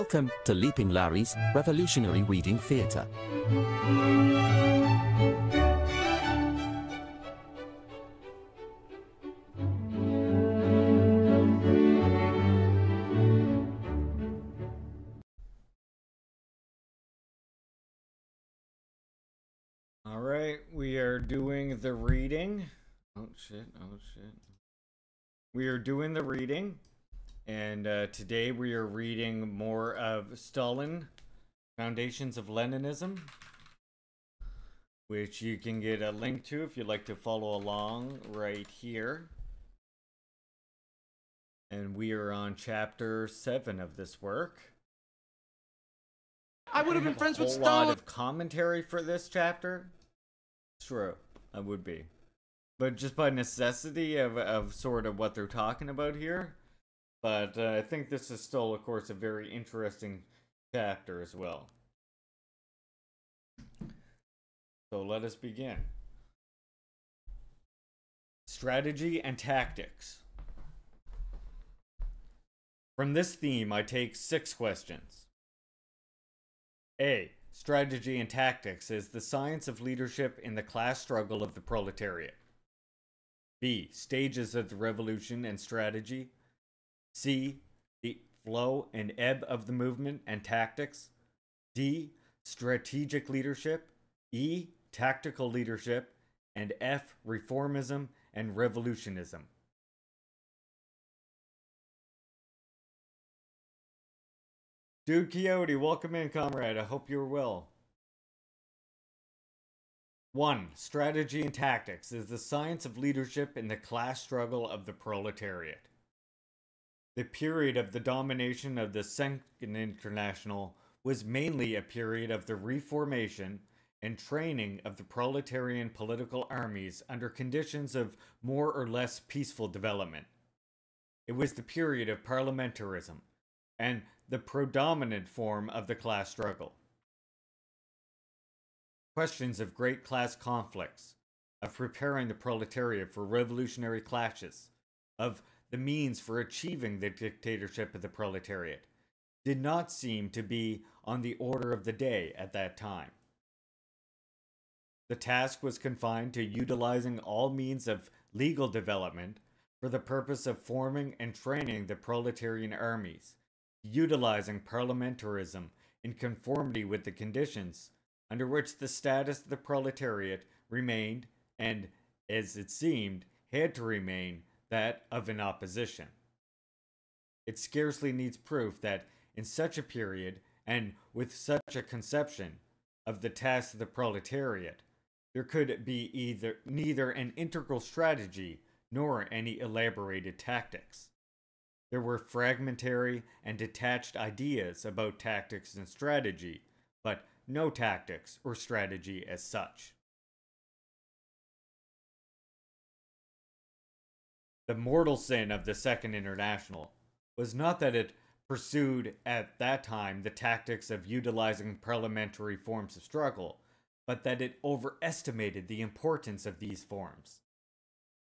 Welcome to Leaping Larry's Revolutionary Reading Theatre. All right, we are doing the reading. Oh shit, oh shit. We are doing the reading, and uh, today we are reading more of Stalin, Foundations of Leninism, which you can get a link to if you'd like to follow along right here. And we are on chapter 7 of this work. I would have been friends with whole lot Stalin. of commentary for this chapter. True, I would be, but just by necessity of of sort of what they're talking about here. But uh, I think this is still, of course, a very interesting chapter as well. So let us begin. Strategy and tactics. From this theme, I take six questions. A. Strategy and tactics is the science of leadership in the class struggle of the proletariat. B. Stages of the revolution and strategy. C. The flow and ebb of the movement and tactics. D. Strategic leadership. E. Tactical leadership. And F. Reformism and revolutionism. Dude Quixote, welcome in, comrade. I hope you're well. 1. Strategy and tactics is the science of leadership in the class struggle of the proletariat. The period of the domination of the Second International was mainly a period of the reformation and training of the proletarian political armies under conditions of more or less peaceful development. It was the period of parliamentarism and the predominant form of the class struggle. Questions of great class conflicts, of preparing the proletariat for revolutionary clashes, of the means for achieving the dictatorship of the proletariat, did not seem to be on the order of the day at that time. The task was confined to utilizing all means of legal development for the purpose of forming and training the proletarian armies utilizing parliamentarism in conformity with the conditions under which the status of the proletariat remained and, as it seemed, had to remain that of an opposition. It scarcely needs proof that in such a period and with such a conception of the task of the proletariat, there could be either neither an integral strategy nor any elaborated tactics. There were fragmentary and detached ideas about tactics and strategy, but no tactics or strategy as such. The mortal sin of the Second International was not that it pursued at that time the tactics of utilizing parliamentary forms of struggle, but that it overestimated the importance of these forms,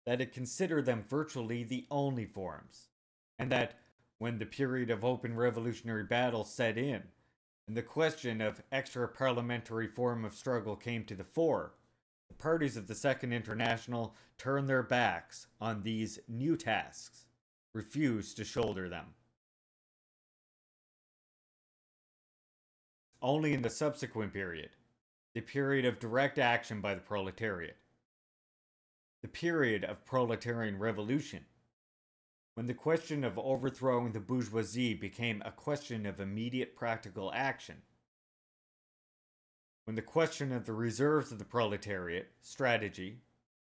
that it considered them virtually the only forms and that when the period of open revolutionary battle set in and the question of extra parliamentary form of struggle came to the fore, parties of the Second International turned their backs on these new tasks, refused to shoulder them. Only in the subsequent period, the period of direct action by the proletariat, the period of proletarian revolution, when the question of overthrowing the bourgeoisie became a question of immediate practical action. When the question of the reserves of the proletariat, strategy,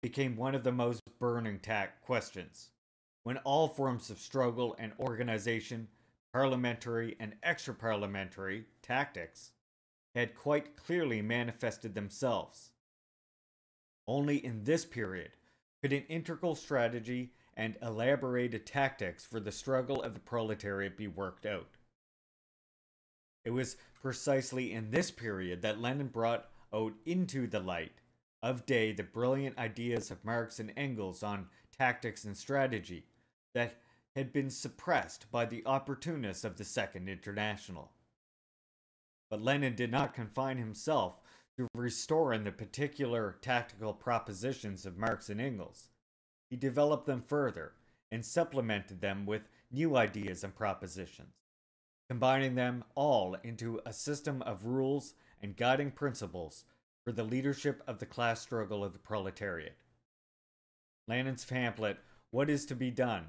became one of the most burning tac questions. When all forms of struggle and organization, parliamentary and extra parliamentary tactics, had quite clearly manifested themselves. Only in this period could an integral strategy and elaborated tactics for the struggle of the proletariat be worked out. It was precisely in this period that Lenin brought out into the light of day the brilliant ideas of Marx and Engels on tactics and strategy that had been suppressed by the opportunists of the Second International. But Lenin did not confine himself to restoring the particular tactical propositions of Marx and Engels. He developed them further and supplemented them with new ideas and propositions, combining them all into a system of rules and guiding principles for the leadership of the class struggle of the proletariat. Lenin's pamphlet, What is to be Done?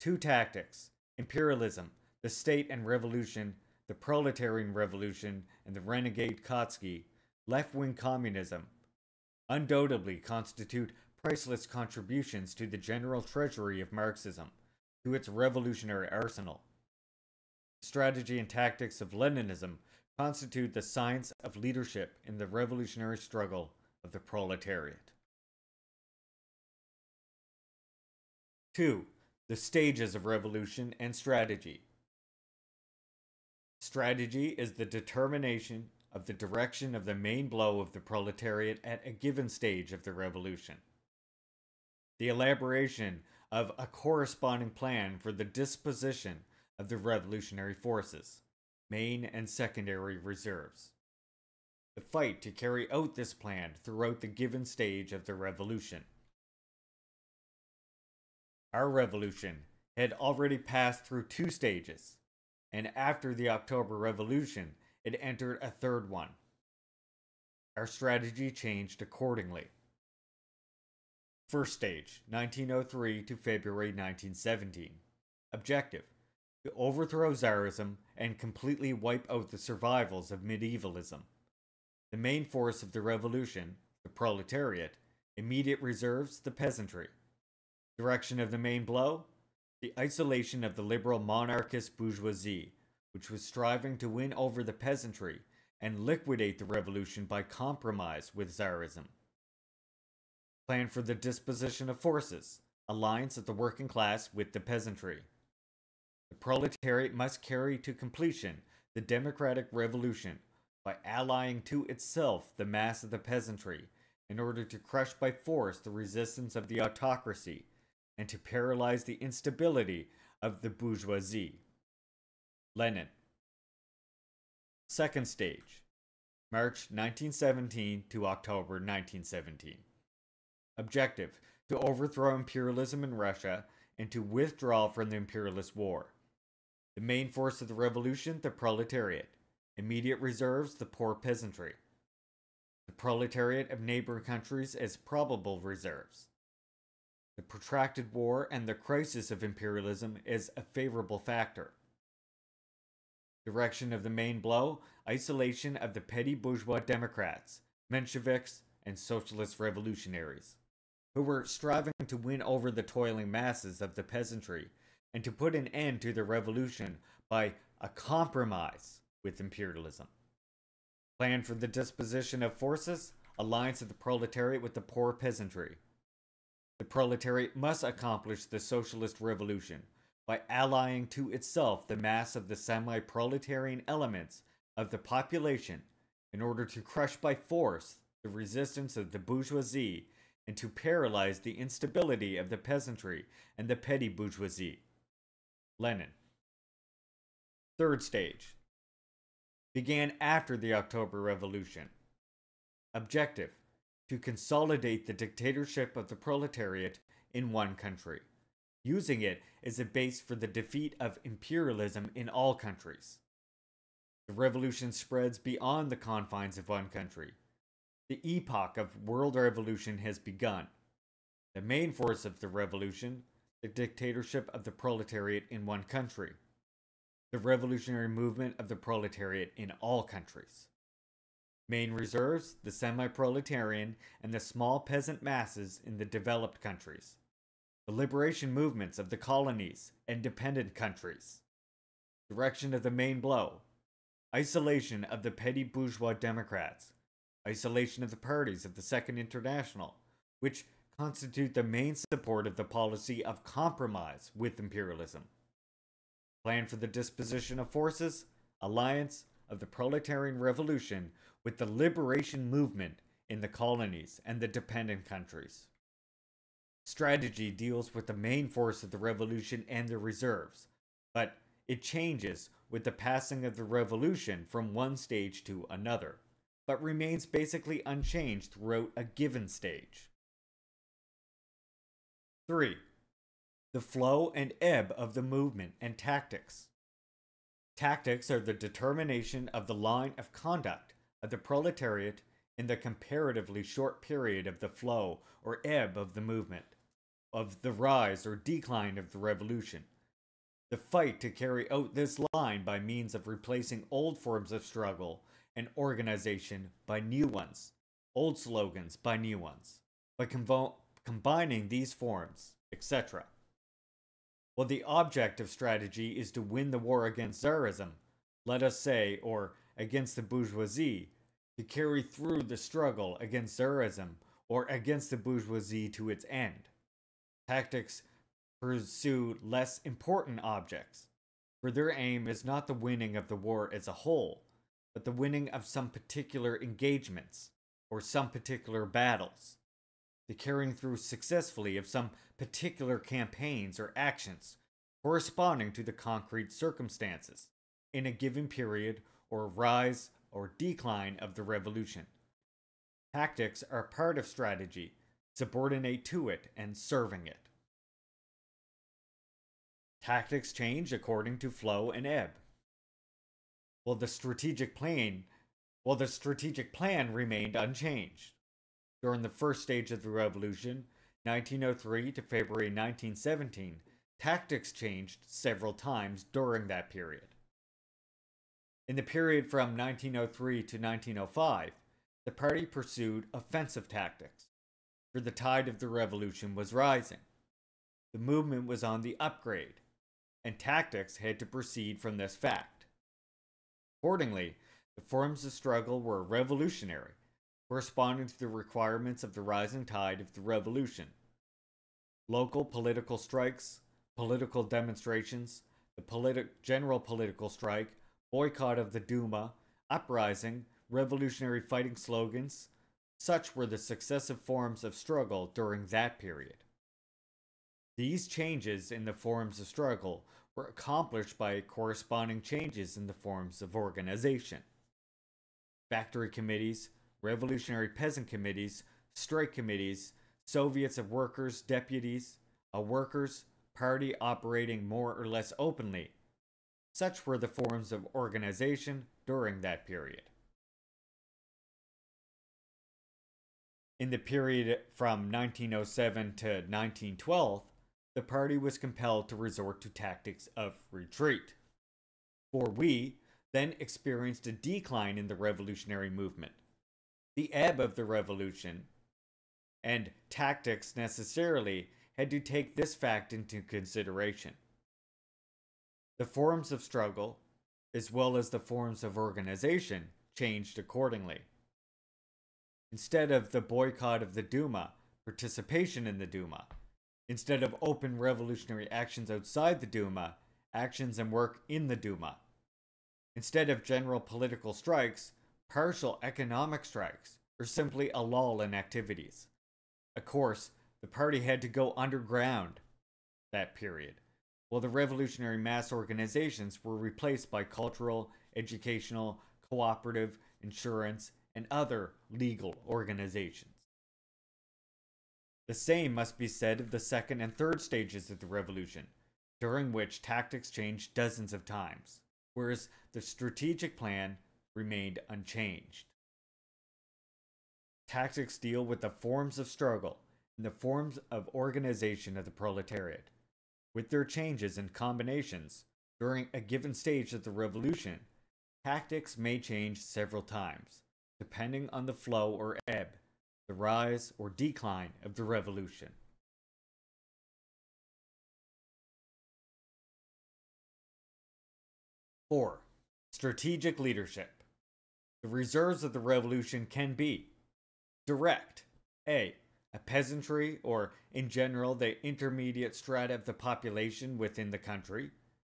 Two Tactics Imperialism, the State and Revolution, the Proletarian Revolution, and the Renegade Kautsky, left wing communism, undoubtedly constitute priceless contributions to the general treasury of Marxism, to its revolutionary arsenal. Strategy and tactics of Leninism constitute the science of leadership in the revolutionary struggle of the proletariat. 2. The stages of revolution and strategy. Strategy is the determination of the direction of the main blow of the proletariat at a given stage of the revolution. The elaboration of a corresponding plan for the disposition of the revolutionary forces, main and secondary reserves. The fight to carry out this plan throughout the given stage of the revolution. Our revolution had already passed through two stages, and after the October Revolution, it entered a third one. Our strategy changed accordingly. First stage, 1903 to February 1917. Objective to overthrow Tsarism and completely wipe out the survivals of medievalism. The main force of the revolution, the proletariat, immediate reserves, the peasantry. Direction of the main blow? The isolation of the liberal monarchist bourgeoisie, which was striving to win over the peasantry and liquidate the revolution by compromise with Tsarism. Plan for the disposition of forces, alliance of the working class with the peasantry. The proletariat must carry to completion the democratic revolution by allying to itself the mass of the peasantry in order to crush by force the resistance of the autocracy and to paralyze the instability of the bourgeoisie. Lenin. Second stage March 1917 to October 1917. Objective to overthrow imperialism in Russia and to withdraw from the imperialist war. The main force of the revolution, the proletariat. Immediate reserves, the poor peasantry. The proletariat of neighboring countries as probable reserves. The protracted war and the crisis of imperialism is a favorable factor. Direction of the main blow isolation of the petty bourgeois Democrats, Mensheviks, and socialist revolutionaries, who were striving to win over the toiling masses of the peasantry and to put an end to the revolution by a compromise with imperialism. Plan for the disposition of forces alliance of the proletariat with the poor peasantry the proletariat must accomplish the socialist revolution by allying to itself the mass of the semi proletarian elements of the population in order to crush by force the resistance of the bourgeoisie and to paralyze the instability of the peasantry and the petty bourgeoisie. Lenin. Third stage began after the October Revolution. Objective to consolidate the dictatorship of the proletariat in one country, using it as a base for the defeat of imperialism in all countries. The revolution spreads beyond the confines of one country. The epoch of world revolution has begun. The main force of the revolution, the dictatorship of the proletariat in one country. The revolutionary movement of the proletariat in all countries. Main reserves, the semi proletarian, and the small peasant masses in the developed countries. The liberation movements of the colonies and dependent countries. Direction of the main blow. Isolation of the petty bourgeois Democrats. Isolation of the parties of the Second International, which constitute the main support of the policy of compromise with imperialism. Plan for the disposition of forces, alliance of the proletarian revolution with the liberation movement in the colonies and the dependent countries. Strategy deals with the main force of the revolution and the reserves, but it changes with the passing of the revolution from one stage to another, but remains basically unchanged throughout a given stage. 3. The flow and ebb of the movement and tactics. Tactics are the determination of the line of conduct of the proletariat in the comparatively short period of the flow or ebb of the movement, of the rise or decline of the revolution. The fight to carry out this line by means of replacing old forms of struggle and organization by new ones, old slogans by new ones, by convo- combining these forms, etc. Well, the object of strategy is to win the war against Tsarism, let us say, or against the bourgeoisie, to carry through the struggle against Tsarism or against the bourgeoisie to its end. Tactics pursue less important objects, for their aim is not the winning of the war as a whole, but the winning of some particular engagements or some particular battles the carrying through successfully of some particular campaigns or actions corresponding to the concrete circumstances in a given period or rise or decline of the revolution. Tactics are part of strategy, subordinate to it and serving it. Tactics change according to flow and ebb. Well, the strategic plan, well, the strategic plan remained unchanged during the first stage of the revolution, 1903 to February 1917, tactics changed several times during that period. In the period from 1903 to 1905, the party pursued offensive tactics, for the tide of the revolution was rising. The movement was on the upgrade, and tactics had to proceed from this fact. Accordingly, the forms of struggle were revolutionary corresponding to the requirements of the rising tide of the revolution. Local political strikes, political demonstrations, the politi- general political strike, boycott of the Duma, uprising, revolutionary fighting slogans, such were the successive forms of struggle during that period. These changes in the forms of struggle were accomplished by corresponding changes in the forms of organization. Factory committees, revolutionary peasant committees, strike committees, Soviets of workers, deputies, a workers' party operating more or less openly. Such were the forms of organization during that period. In the period from 1907 to 1912, the party was compelled to resort to tactics of retreat. For we then experienced a decline in the revolutionary movement the ebb of the revolution, and tactics necessarily had to take this fact into consideration. The forms of struggle, as well as the forms of organization, changed accordingly. Instead of the boycott of the Duma, participation in the Duma. Instead of open revolutionary actions outside the Duma, actions and work in the Duma. Instead of general political strikes, partial economic strikes, or simply a lull in activities. Of course, the party had to go underground that period, while the revolutionary mass organizations were replaced by cultural, educational, cooperative, insurance, and other legal organizations. The same must be said of the second and third stages of the revolution, during which tactics changed dozens of times, whereas the strategic plan remained unchanged. Tactics deal with the forms of struggle and the forms of organization of the proletariat. With their changes and combinations during a given stage of the revolution, tactics may change several times, depending on the flow or ebb, the rise or decline of the revolution. Four, strategic leadership. The reserves of the revolution can be direct A. A peasantry, or in general, the intermediate strata of the population within the country.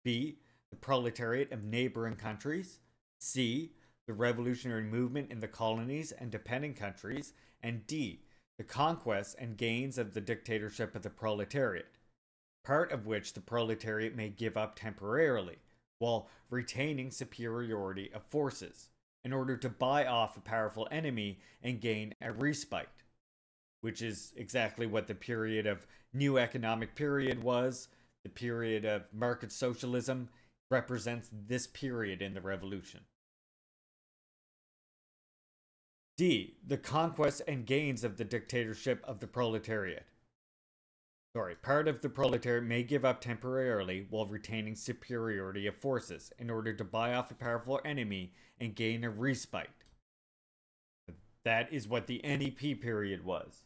B. The proletariat of neighboring countries. C. The revolutionary movement in the colonies and dependent countries. And D. the conquests and gains of the dictatorship of the proletariat, part of which the proletariat may give up temporarily, while retaining superiority of forces, in order to buy off a powerful enemy and gain a respite, which is exactly what the period of new economic period was. The period of market socialism represents this period in the revolution. D. The conquests and gains of the dictatorship of the proletariat. Sorry, part of the proletariat may give up temporarily while retaining superiority of forces in order to buy off a powerful enemy and gain a respite. That is what the NEP period was.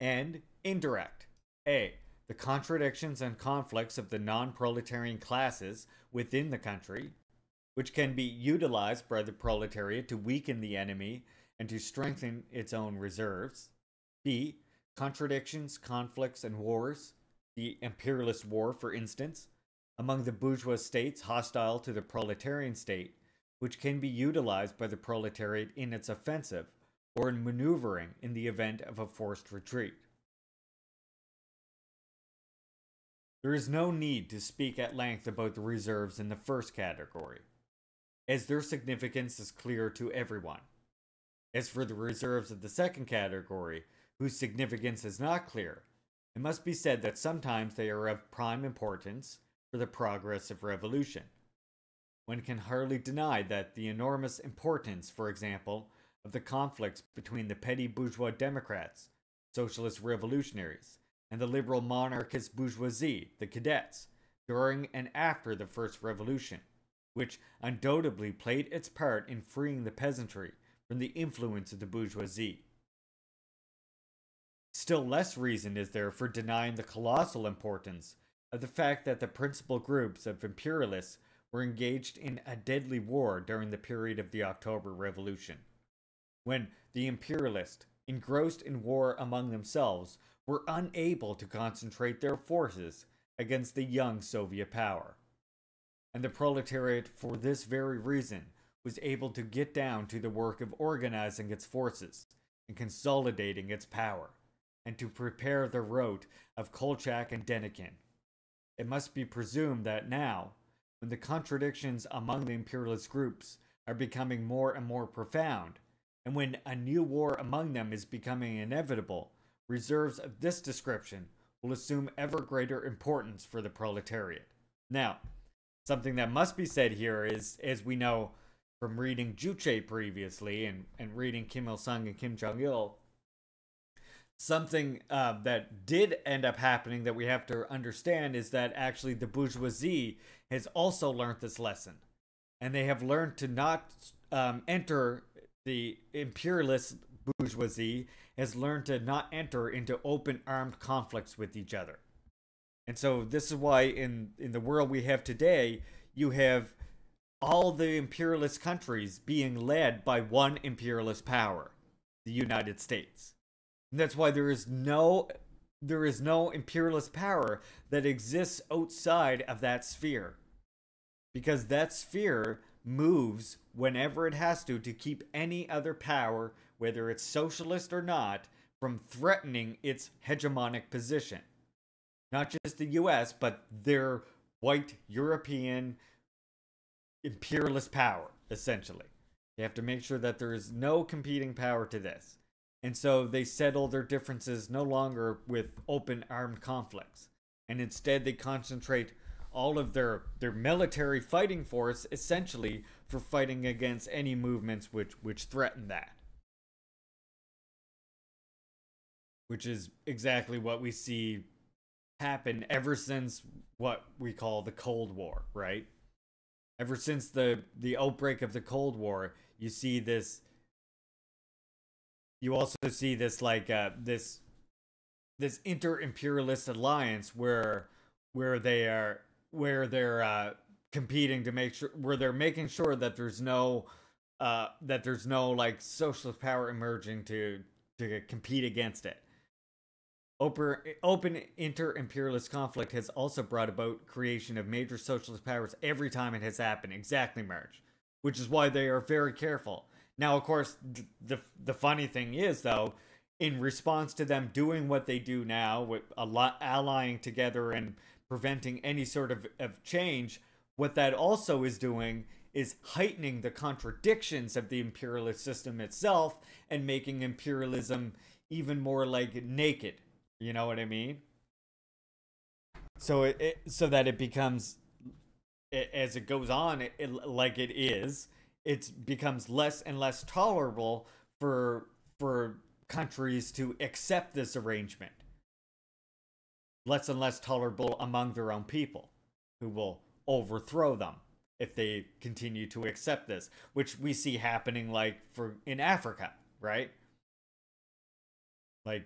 And indirect. A. The contradictions and conflicts of the non proletarian classes within the country which can be utilized by the proletariat to weaken the enemy and to strengthen its own reserves. B. Contradictions, conflicts, and wars. The imperialist war, for instance, among the bourgeois states hostile to the proletarian state, which can be utilized by the proletariat in its offensive or in maneuvering in the event of a forced retreat. There is no need to speak at length about the reserves in the first category as their significance is clear to everyone. As for the reserves of the second category, whose significance is not clear, it must be said that sometimes they are of prime importance for the progress of revolution. One can hardly deny that the enormous importance, for example, of the conflicts between the petty bourgeois Democrats, socialist revolutionaries, and the liberal monarchist bourgeoisie, the cadets, during and after the First Revolution, which undoubtedly played its part in freeing the peasantry from the influence of the bourgeoisie. Still less reason is there for denying the colossal importance of the fact that the principal groups of imperialists were engaged in a deadly war during the period of the October Revolution, when the imperialists, engrossed in war among themselves, were unable to concentrate their forces against the young Soviet power. And the proletariat, for this very reason, was able to get down to the work of organizing its forces and consolidating its power, and to prepare the route of Kolchak and Denikin. It must be presumed that now, when the contradictions among the imperialist groups are becoming more and more profound, and when a new war among them is becoming inevitable, reserves of this description will assume ever greater importance for the proletariat. Now, something that must be said here is, as we know from reading Juche previously and, and reading Kim Il sung and Kim Jong il, something uh, that did end up happening that we have to understand is that actually the bourgeoisie has also learned this lesson. And they have learned to not um, enter the imperialist bourgeoisie, has learned to not enter into open armed conflicts with each other. And so this is why in in the world we have today, you have all the imperialist countries being led by one imperialist power, the United States. That's why there is no there is no imperialist power that exists outside of that sphere. Because that sphere moves whenever it has to to keep any other power, whether it's socialist or not, from threatening its hegemonic position not just the US, but their white European imperialist power, essentially. They have to make sure that there is no competing power to this. And so they settle their differences no longer with open armed conflicts. And instead they concentrate all of their, their military fighting force essentially for fighting against any movements which, which threaten that. Which is exactly what we see happen ever since what we call the Cold War, right? Ever since the the outbreak of the Cold War, you see this you also see this like uh this this inter-imperialist alliance where where they are where they're uh competing to make sure where they're making sure that there's no uh that there's no like socialist power emerging to to compete against it Open, inter-imperialist conflict has also brought about creation of major socialist powers every time it has happened. Exactly, March. Which is why they are very careful. Now, of course, the the funny thing is though, in response to them doing what they do now, with a lot allying together and preventing any sort of, of change, what that also is doing is heightening the contradictions of the imperialist system itself and making imperialism even more like naked. You know what I mean? So it, it so that it becomes as it goes on, it, it, like it is, it becomes less and less tolerable for for countries to accept this arrangement. Less and less tolerable among their own people, who will overthrow them if they continue to accept this, which we see happening like for in Africa, right? Like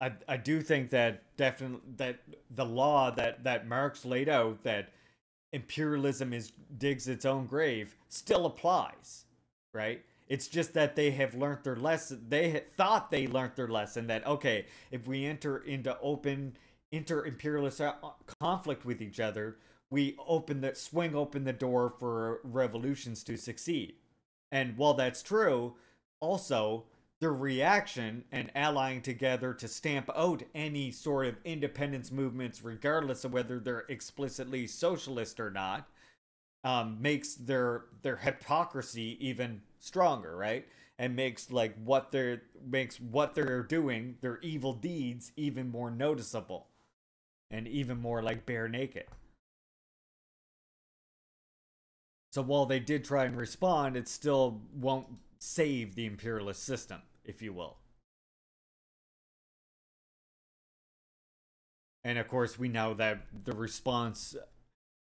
I I do think that definitely that the law that that Marx laid out that imperialism is digs its own grave still applies, right? It's just that they have learned their lesson. They thought they learned their lesson that okay, if we enter into open inter-imperialist uh, conflict with each other, we open the swing open the door for revolutions to succeed. And while that's true, also their reaction and allying together to stamp out any sort of independence movements, regardless of whether they're explicitly socialist or not, um, makes their their hypocrisy even stronger, right? And makes like what they're makes what they're doing, their evil deeds, even more noticeable, and even more like bare naked. So while they did try and respond, it still won't save the imperialist system if you will. And of course, we know that the response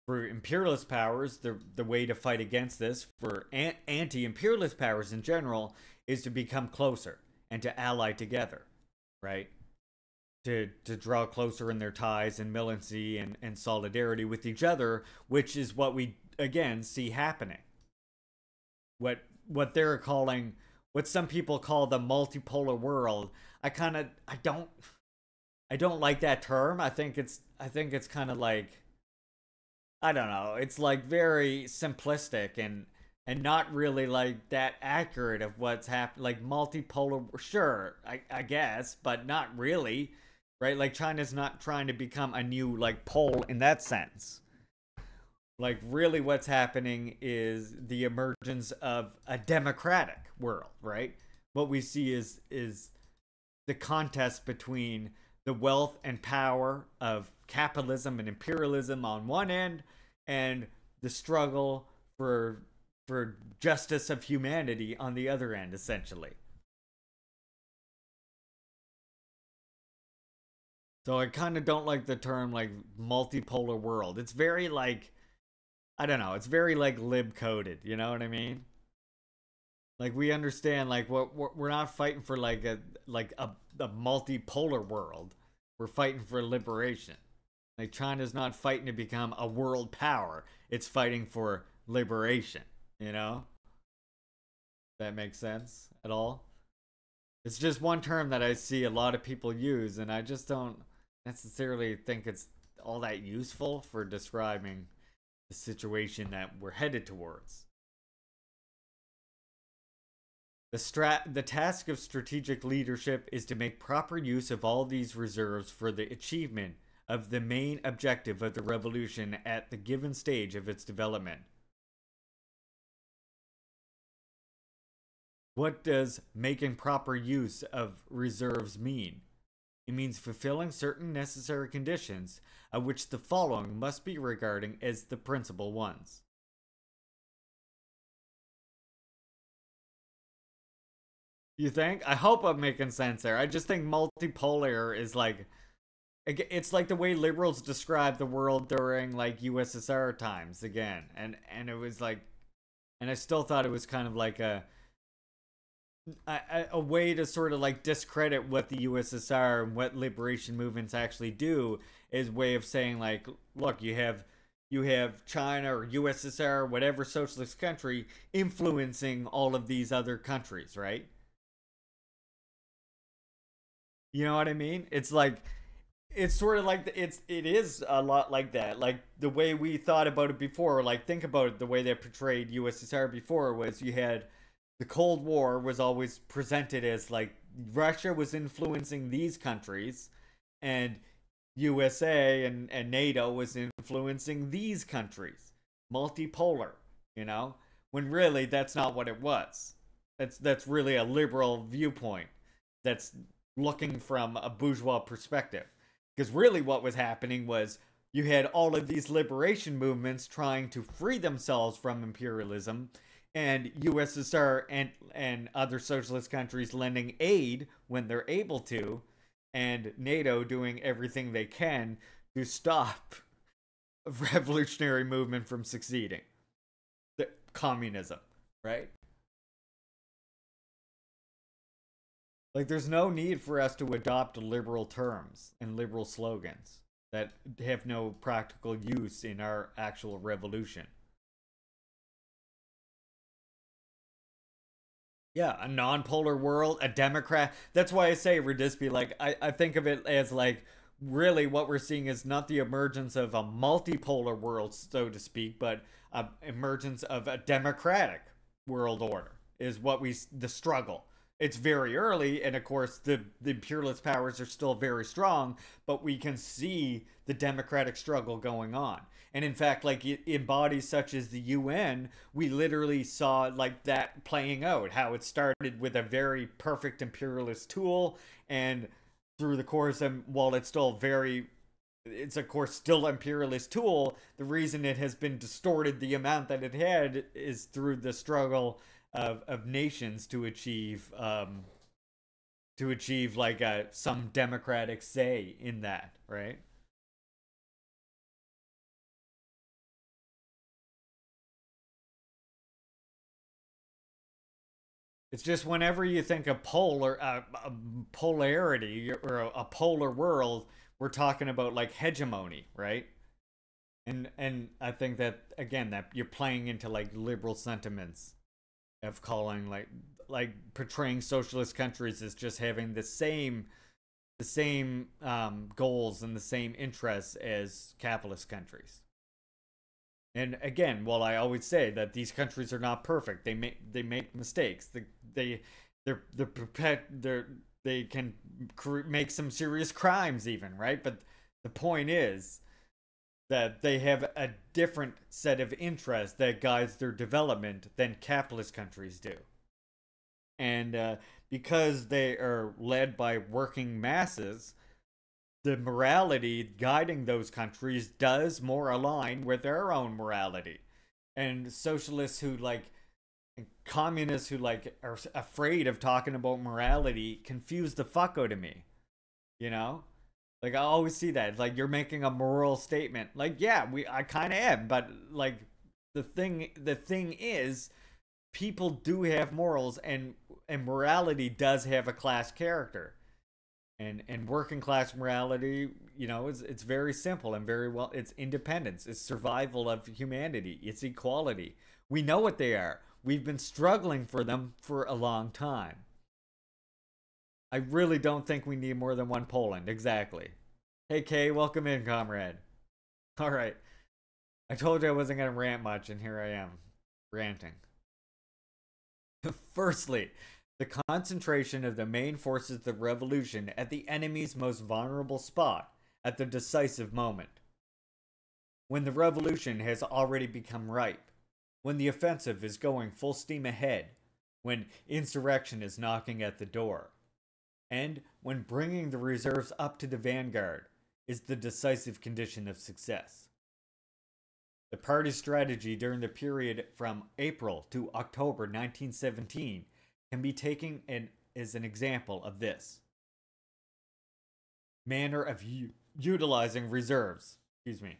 for imperialist powers, the the way to fight against this for an- anti-imperialist powers in general is to become closer and to ally together, right? To to draw closer in their ties and militancy and, and solidarity with each other, which is what we again see happening. What what they're calling what some people call the multipolar world. I kind of I don't I don't like that term. I think it's I think it's kind of like I don't know. It's like very simplistic and and not really like that accurate of what's happened. Like multipolar, sure, I I guess, but not really, right? Like China's not trying to become a new like pole in that sense. Like, really, what's happening is the emergence of a democratic world, right? What we see is is the contest between the wealth and power of capitalism and imperialism on one end, and the struggle for for justice of humanity on the other end, essentially. So I kind of don't like the term like multipolar world. It's very like I don't know. It's very like lib coded. You know what I mean? Like we understand, like what we're, not fighting for like a like a, a multipolar world. We're fighting for liberation. Like China's not fighting to become a world power. It's fighting for liberation. You know? That makes sense at all? It's just one term that I see a lot of people use, and I just don't necessarily think it's all that useful for describing the situation that we're headed towards. The, strat- the task of strategic leadership is to make proper use of all these reserves for the achievement of the main objective of the revolution at the given stage of its development. What does making proper use of reserves mean? It means fulfilling certain necessary conditions, of which the following must be regarded as the principal ones. You think? I hope I'm making sense there. I just think multipolar is like it's like the way liberals describe the world during like USSR times again. And and it was like and I still thought it was kind of like a a, a, way to sort of like discredit what the USSR and what liberation movements actually do is way of saying like, look, you have you have China or USSR, whatever socialist country, influencing all of these other countries, right? You know what I mean? It's like it's sort of like the, it's it is a lot like that. Like the way we thought about it before. Like think about it, the way they portrayed USSR before was you had the Cold War was always presented as like Russia was influencing these countries, and USA and, and NATO was influencing these countries. Multipolar, you know? When really that's not what it was. That's that's really a liberal viewpoint that's looking from a bourgeois perspective. Because really what was happening was you had all of these liberation movements trying to free themselves from imperialism and USSR and and other socialist countries lending aid when they're able to and NATO doing everything they can to stop a revolutionary movement from succeeding. The communism, right? Like there's no need for us to adopt liberal terms and liberal slogans that have no practical use in our actual revolution. Yeah, a non-polar world, a Democrat. That's why I say Radisby. Like I, I think of it as like really what we're seeing is not the emergence of a multipolar world, so to speak, but a emergence of a democratic world order is what we the struggle it's very early and of course the, the imperialist powers are still very strong but we can see the democratic struggle going on. And in fact like in bodies such as the un we literally saw like that playing out how it started with a very perfect imperialist tool and through the course and while it's still very it's of course still imperialist tool the reason it has been distorted the amount that it had is through the struggle of of nations to achieve um to achieve like a some democratic say in that, right? It's just whenever you think of polar uh, a polarity or a, a polar world, we're talking about like hegemony, right? And and I think that again that you're playing into like liberal sentiments of calling like like portraying socialist countries as just having the same the same um, goals and the same interests as capitalist countries. And again, while I always say that these countries are not perfect, they make they make mistakes. They they they're they're, they're they can make some serious crimes even, right? But the point is that they have a different set of interests that guides their development than capitalist countries do. And uh, because they are led by working masses, the morality guiding those countries does more align with their own morality. And socialists who like and communists who like are afraid of talking about morality confuse the fuck out of me. You know? Like I always see that. Like you're making a moral statement. Like yeah, we I kind of am, but like the thing the thing is people do have morals and and morality does have a class character. And and working class morality, you know, it's it's very simple and very well it's independence, it's survival of humanity, it's equality. We know what they are. We've been struggling for them for a long time. I really don't think we need more than one Poland. Exactly. Hey, Kay, welcome in, comrade. All right. I told you I wasn't going to rant much, and here I am, ranting. Firstly, the concentration of the main forces of the revolution at the enemy's most vulnerable spot at the decisive moment. When the revolution has already become ripe, when the offensive is going full steam ahead, when insurrection is knocking at the door and when bringing the reserves up to the vanguard is the decisive condition of success. The party's strategy during the period from April to October 1917 can be taken in, as an example of this. Manner of utilizing reserves. Excuse me.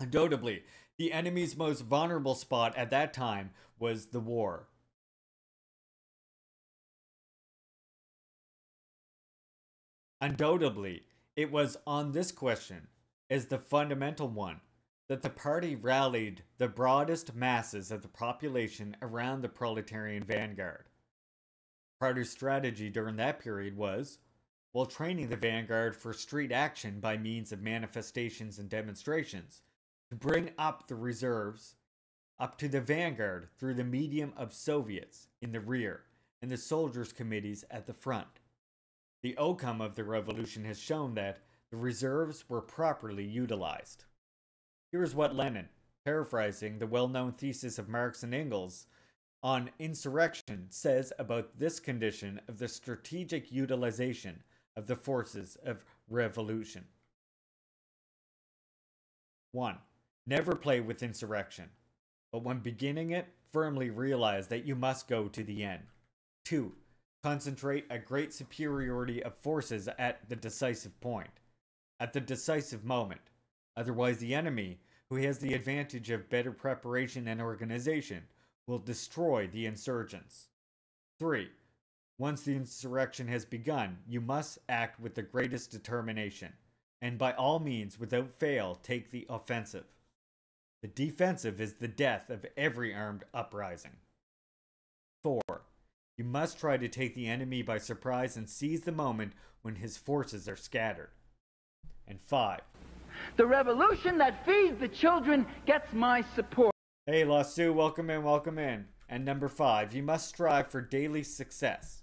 Undoubtedly, the enemy's most vulnerable spot at that time was the war. Undoubtedly, it was on this question, as the fundamental one, that the party rallied the broadest masses of the population around the proletarian vanguard. Party's strategy during that period was, while training the vanguard for street action by means of manifestations and demonstrations, to bring up the reserves up to the vanguard through the medium of Soviets in the rear and the soldiers' committees at the front. The outcome of the revolution has shown that the reserves were properly utilized. Here is what Lenin, paraphrasing the well known thesis of Marx and Engels on insurrection, says about this condition of the strategic utilization of the forces of revolution. 1. Never play with insurrection, but when beginning it, firmly realize that you must go to the end. 2. Concentrate a great superiority of forces at the decisive point, at the decisive moment. Otherwise, the enemy, who has the advantage of better preparation and organization, will destroy the insurgents. 3. Once the insurrection has begun, you must act with the greatest determination, and by all means, without fail, take the offensive. The defensive is the death of every armed uprising. 4. You must try to take the enemy by surprise and seize the moment when his forces are scattered. And 5. The revolution that feeds the children gets my support. Hey, Lasso, welcome in, welcome in. And number 5. You must strive for daily success,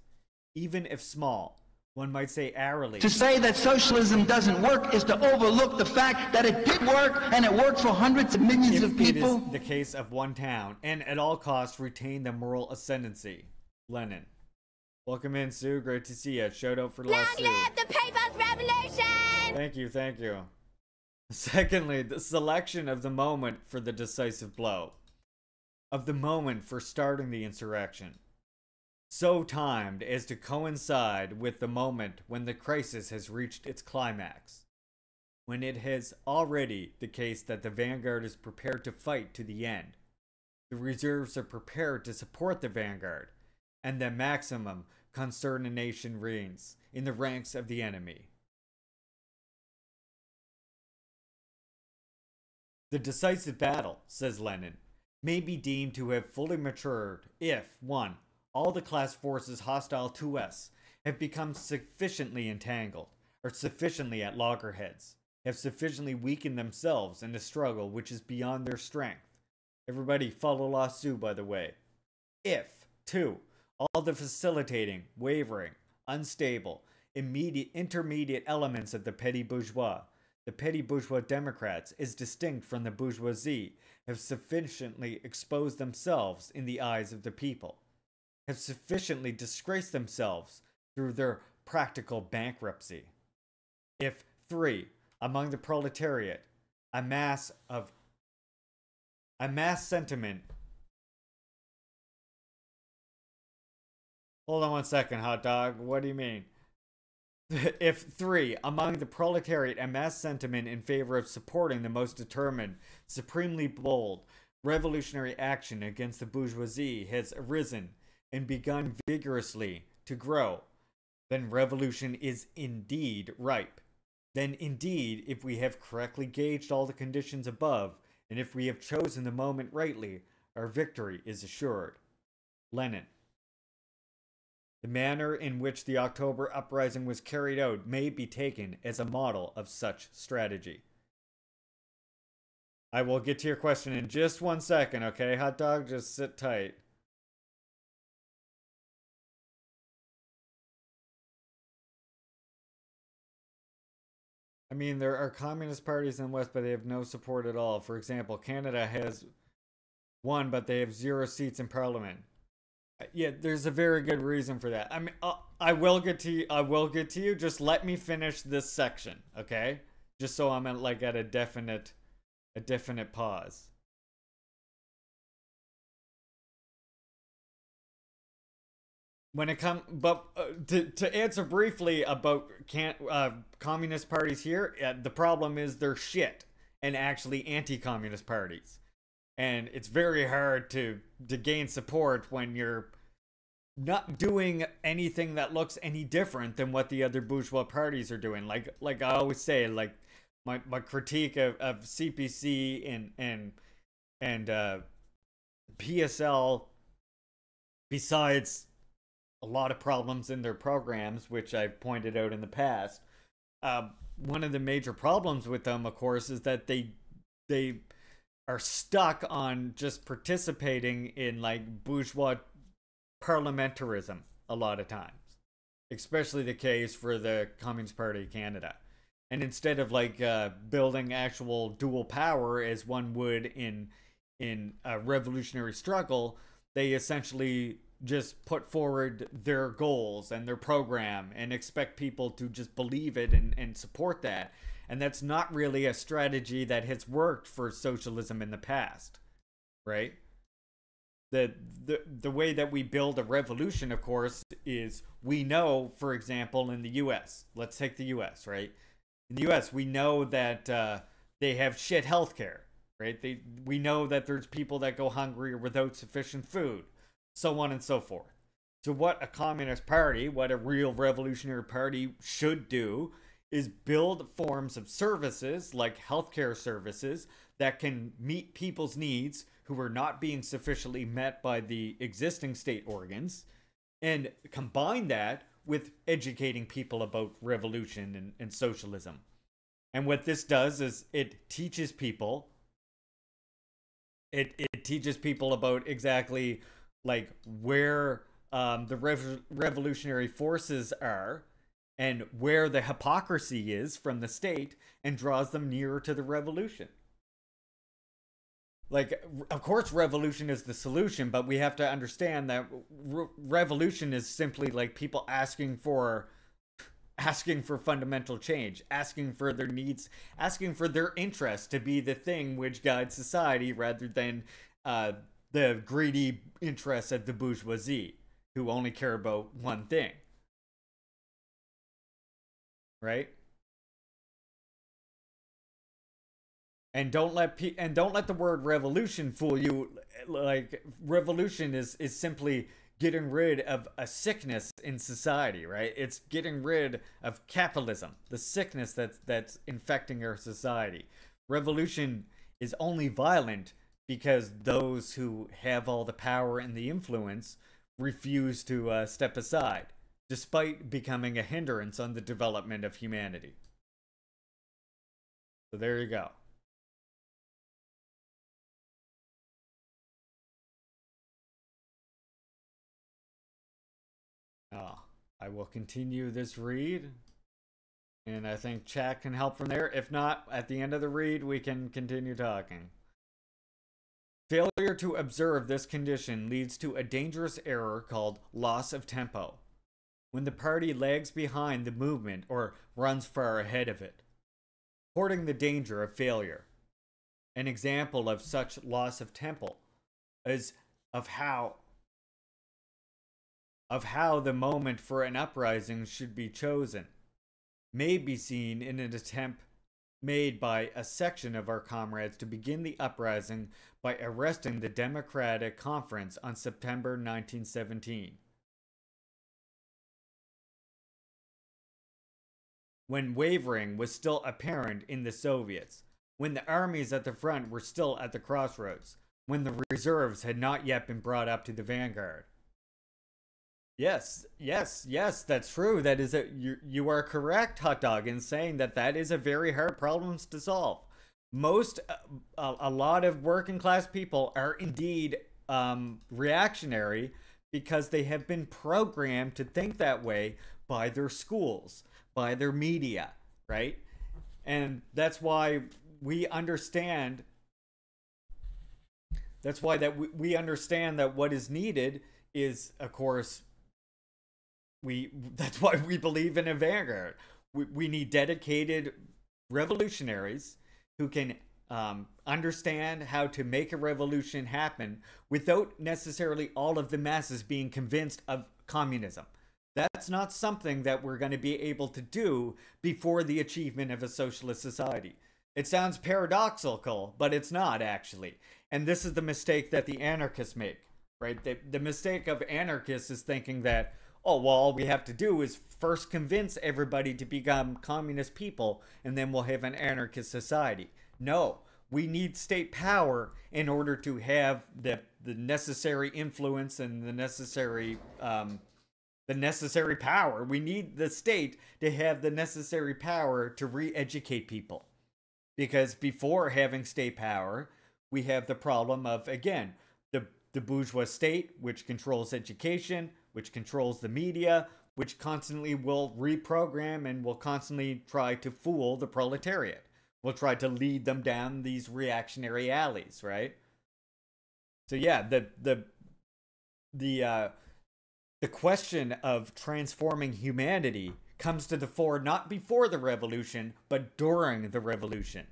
even if small one might say hourly. To say that socialism doesn't work is to overlook the fact that it did work and it worked for hundreds of millions if of people. It is the case of one town, and at all costs retain the moral ascendancy. Lenin. Welcome in, Sue. Great to see you. Shout out for Long live the People's Revolution! Thank you, thank you. Secondly, the selection of the moment for the decisive blow, of the moment for starting the insurrection so timed as to coincide with the moment when the crisis has reached its climax. When it has already the case that the vanguard is prepared to fight to the end, the reserves are prepared to support the vanguard, and the maximum consternation reigns in the ranks of the enemy. The decisive battle, says Lenin, may be deemed to have fully matured if 1 all the class forces hostile to us have become sufficiently entangled, or sufficiently at loggerheads, have sufficiently weakened themselves in a struggle which is beyond their strength. Everybody follow Lasso, by the way. If, two, all the facilitating, wavering, unstable, immediate, intermediate elements of the petty bourgeois, the petty bourgeois Democrats, is distinct from the bourgeoisie, have sufficiently exposed themselves in the eyes of the people have sufficiently disgraced themselves through their practical bankruptcy. If three, among the proletariat, a mass of a mass sentiment. Hold on one second, hot dog. What do you mean? if three, among the proletariat, a mass sentiment in favor of supporting the most determined, supremely bold, revolutionary action against the bourgeoisie has arisen and begun vigorously to grow, then revolution is indeed ripe. Then, indeed, if we have correctly gauged all the conditions above, and if we have chosen the moment rightly, our victory is assured. Lenin. The manner in which the October uprising was carried out may be taken as a model of such strategy. I will get to your question in just one second, okay, hot dog? Just sit tight. I mean, there are communist parties in the West, but they have no support at all. For example, Canada has one, but they have zero seats in Parliament. Yeah, there's a very good reason for that. I mean, uh, I will get to you. I will get to you. Just let me finish this section, okay? Just so I'm at like at a definite, a definite pause. when it comes but uh, to, to answer briefly about can't uh, communist parties here the problem is they're shit and actually anti-communist parties and it's very hard to to gain support when you're not doing anything that looks any different than what the other bourgeois parties are doing like like i always say like my, my critique of, of cpc and and and uh psl besides a lot of problems in their programs, which I've pointed out in the past. Uh, one of the major problems with them, of course, is that they they are stuck on just participating in like bourgeois parliamentarism a lot of times, especially the case for the Communist Party of Canada. And instead of like uh, building actual dual power as one would in in a revolutionary struggle, they essentially just put forward their goals and their program and expect people to just believe it and, and support that. And that's not really a strategy that has worked for socialism in the past, right? The, the the way that we build a revolution, of course, is we know, for example, in the U.S. Let's take the U.S. right. In the U.S., we know that uh, they have shit healthcare, right? They we know that there's people that go hungry or without sufficient food so on and so forth. So, what a communist party, what a real revolutionary party should do, is build forms of services like healthcare services that can meet people's needs who are not being sufficiently met by the existing state organs, and combine that with educating people about revolution and, and socialism. And what this does is it teaches people it, it teaches people about exactly like where um, the rev- revolutionary forces are and where the hypocrisy is from the state and draws them nearer to the revolution. Like, of course, revolution is the solution, but we have to understand that re- revolution is simply like people asking for asking for fundamental change, asking for their needs, asking for their interests to be the thing which guides society rather than uh, the greedy interests of the bourgeoisie who only care about one thing. Right? And don't let pe- and don't let the word revolution fool you like revolution is is simply getting rid of a sickness in society, right? It's getting rid of capitalism, the sickness that's that's infecting our society. Revolution is only violent because those who have all the power and the influence refuse to uh, step aside, despite becoming a hindrance on the development of humanity. So there you go. Oh, I will continue this read. And I think chat can help from there. If not, at the end of the read, we can continue talking. Failure to observe this condition leads to a dangerous error called loss of tempo, when the party lags behind the movement or runs far ahead of it, porting the danger of failure. An example of such loss of tempo is of how of how the moment for an uprising should be chosen may be seen in an attempt made by a section of our comrades to begin the uprising by arresting the Democratic Conference on September 1917. When wavering was still apparent in the Soviets, when the armies at the front were still at the crossroads, when the reserves had not yet been brought up to the vanguard. Yes, yes, yes, that's true. That is a you you are correct, hot dog, in saying that that is a very hard problem to solve. Most uh, a, a lot of working class people are indeed um, reactionary because they have been programmed to think that way by their schools, by their media, right? And that's why we understand that's why that we, we understand that what is needed is of course we that's why we believe in a vanguard. We, we need dedicated revolutionaries who can um, understand how to make a revolution happen without necessarily all of the masses being convinced of communism. That's not something that we're going to be able to do before the achievement of a socialist society. It sounds paradoxical, but it's not actually. And this is the mistake that the anarchists make, right? The, the mistake of anarchists is thinking that, oh, well, all we have to do is first convince everybody to become communist people, and then we'll have an anarchist society. No, we need state power in order to have the the necessary influence and the necessary um, the necessary power. We need the state to have the necessary power to re-educate people, because before having state power, we have the problem of again the the bourgeois state, which controls education, which controls the media, which constantly will reprogram and will constantly try to fool the proletariat. Will try to lead them down these reactionary alleys, right? So yeah, the the the uh, the question of transforming humanity comes to the fore not before the revolution, but during the revolution.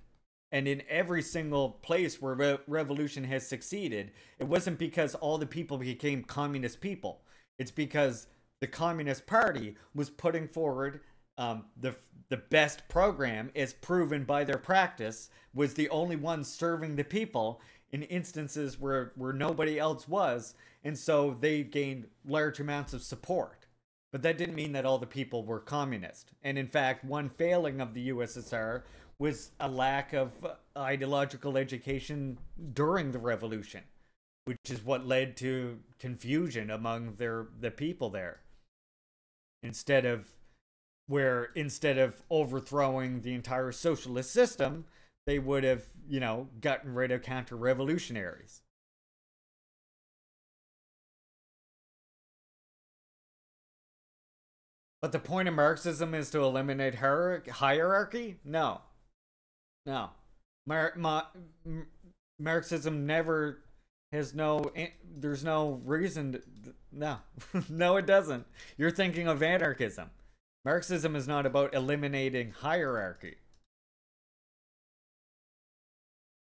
And in every single place where re- revolution has succeeded, it wasn't because all the people became communist people. It's because the Communist Party was putting forward um, the the best program, as proven by their practice, was the only one serving the people in instances where where nobody else was, and so they gained large amounts of support. But that didn't mean that all the people were communist. And in fact, one failing of the USSR was a lack of uh, ideological education during the revolution, which is what led to confusion among their the people there. Instead of where instead of overthrowing the entire socialist system, they would have, you know, gotten rid of counter revolutionaries. But the point of Marxism is to eliminate hierarchy? No. No. Mar- Ma- Marxism never has no there's no reason to, no. no it doesn't. You're thinking of anarchism. Marxism is not about eliminating hierarchy.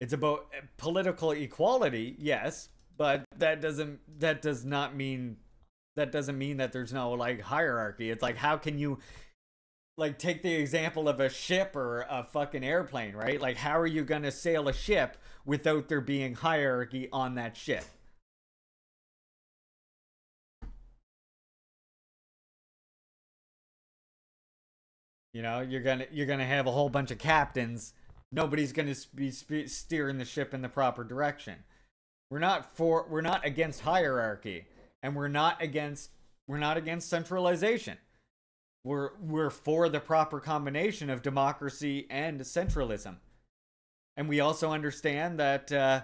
It's about eh, political equality, yes, but that doesn't that does not mean that doesn't mean that there's no like hierarchy. It's like how can you like take the example of a ship or a fucking airplane, right? Like how are you going to sail a ship without there being hierarchy on that ship? You know, you're going to you're going to have a whole bunch of captains. Nobody's going to be steering the ship in the proper direction. We're not for we're not against hierarchy and we're not against we're not against centralization. We're we're for the proper combination of democracy and centralism, and we also understand that uh,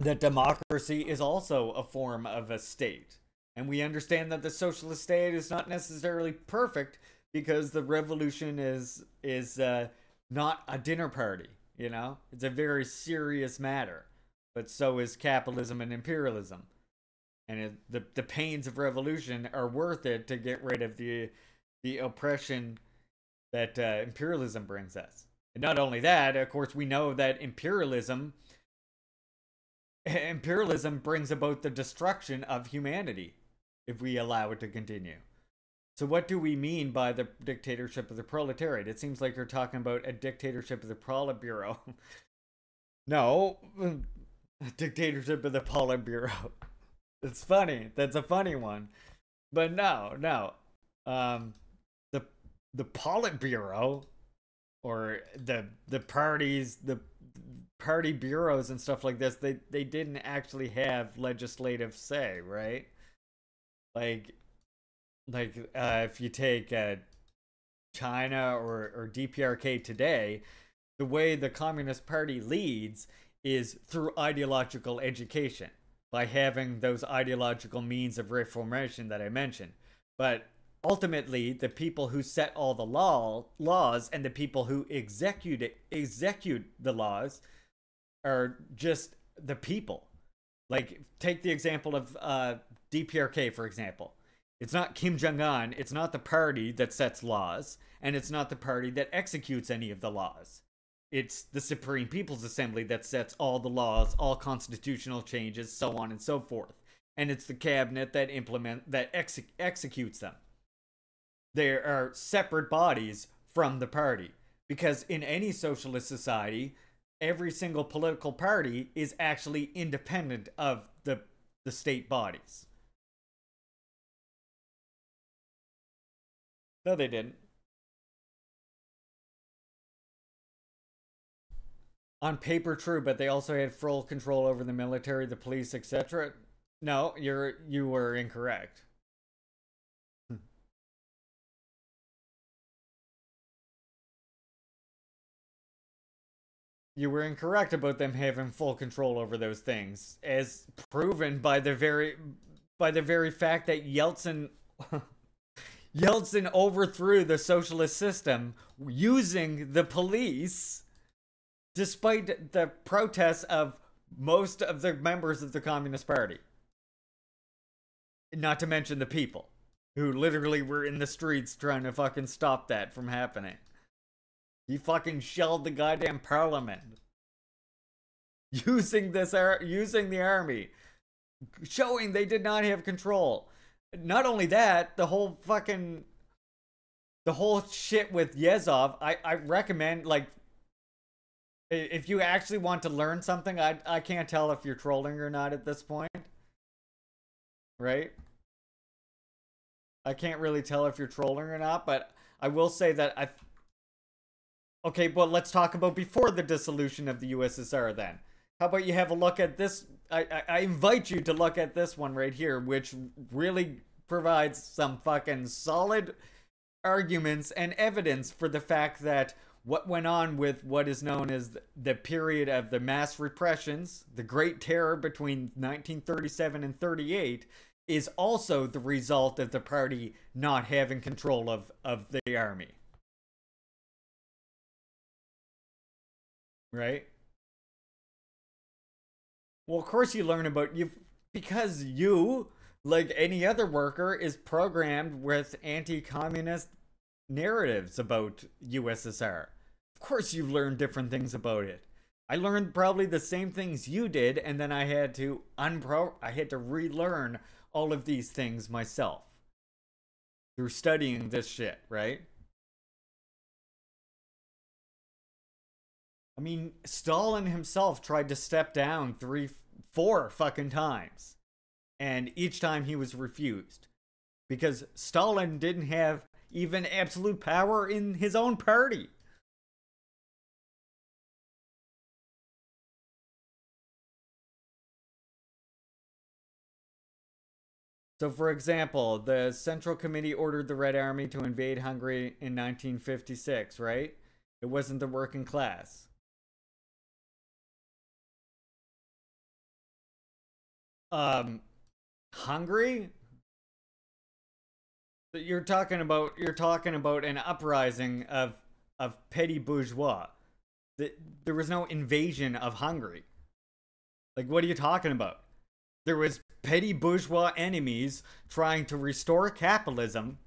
that democracy is also a form of a state, and we understand that the socialist state is not necessarily perfect because the revolution is is uh, not a dinner party. You know, it's a very serious matter, but so is capitalism and imperialism and it, the the pains of revolution are worth it to get rid of the the oppression that uh, imperialism brings us. And not only that, of course, we know that imperialism imperialism brings about the destruction of humanity if we allow it to continue. So what do we mean by the dictatorship of the proletariat? It seems like you're talking about a dictatorship of the Politburo. no, dictatorship of the Politburo. It's funny. That's a funny one. But no, no. Um, the the Politburo or the the parties, the party bureaus and stuff like this, they they didn't actually have legislative say, right? Like like uh, if you take uh, China or or DPRK today, the way the Communist Party leads is through ideological education by having those ideological means of reformation that I mentioned. But ultimately, the people who set all the law laws and the people who execute execute the laws are just the people. Like take the example of uh, DPRK, for example. It's not Kim Jong Un. It's not the party that sets laws, and it's not the party that executes any of the laws it's the Supreme People's Assembly that sets all the laws, all constitutional changes, so on and so forth. And it's the cabinet that implement that ex- executes them. There are separate bodies from the party because in any socialist society, every single political party is actually independent of the the state bodies. No, they didn't. On paper true, but they also had full control over the military, the police, etc. No, you're you were incorrect. Hmm. you were incorrect about them having full control over those things, as proven by the very by the very fact that Yeltsin Yeltsin overthrew the socialist system using the police despite the protests of most of the members of the Communist Party. Not to mention the people who literally were in the streets trying to fucking stop that from happening. He fucking shelled the goddamn parliament. Using this using the army. Showing they did not have control. Not only that, the whole fucking the whole shit with Yezhov, I, I recommend like if you actually want to learn something, I I can't tell if you're trolling or not at this point. Right? I can't really tell if you're trolling or not, but I will say that I Okay, but let's talk about before the dissolution of the USSR then. How about you have a look at this? I, I, I invite you to look at this one right here, which really provides some fucking solid arguments and evidence for the fact that what went on with what is known as the period of the mass repressions, the Great Terror between 1937 and 38, is also the result of the party not having control of, of the army. right? Well, of course you learn about you because you, like any other worker, is programmed with anti-communist narratives about USSR. Of course you've learned different things about it. I learned probably the same things you did, and then I had to unpro I had to relearn all of these things myself. Through studying this shit, right? I mean, Stalin himself tried to step down three, four fucking times. And each time he was refused. Because Stalin didn't have even absolute power in his own party. So, for example, the Central Committee ordered the Red Army to invade Hungary in 1956, right? It wasn't the working class. um Hungary you're talking about you're talking about an uprising of of petty bourgeois there was no invasion of hungary like what are you talking about there was petty bourgeois enemies trying to restore capitalism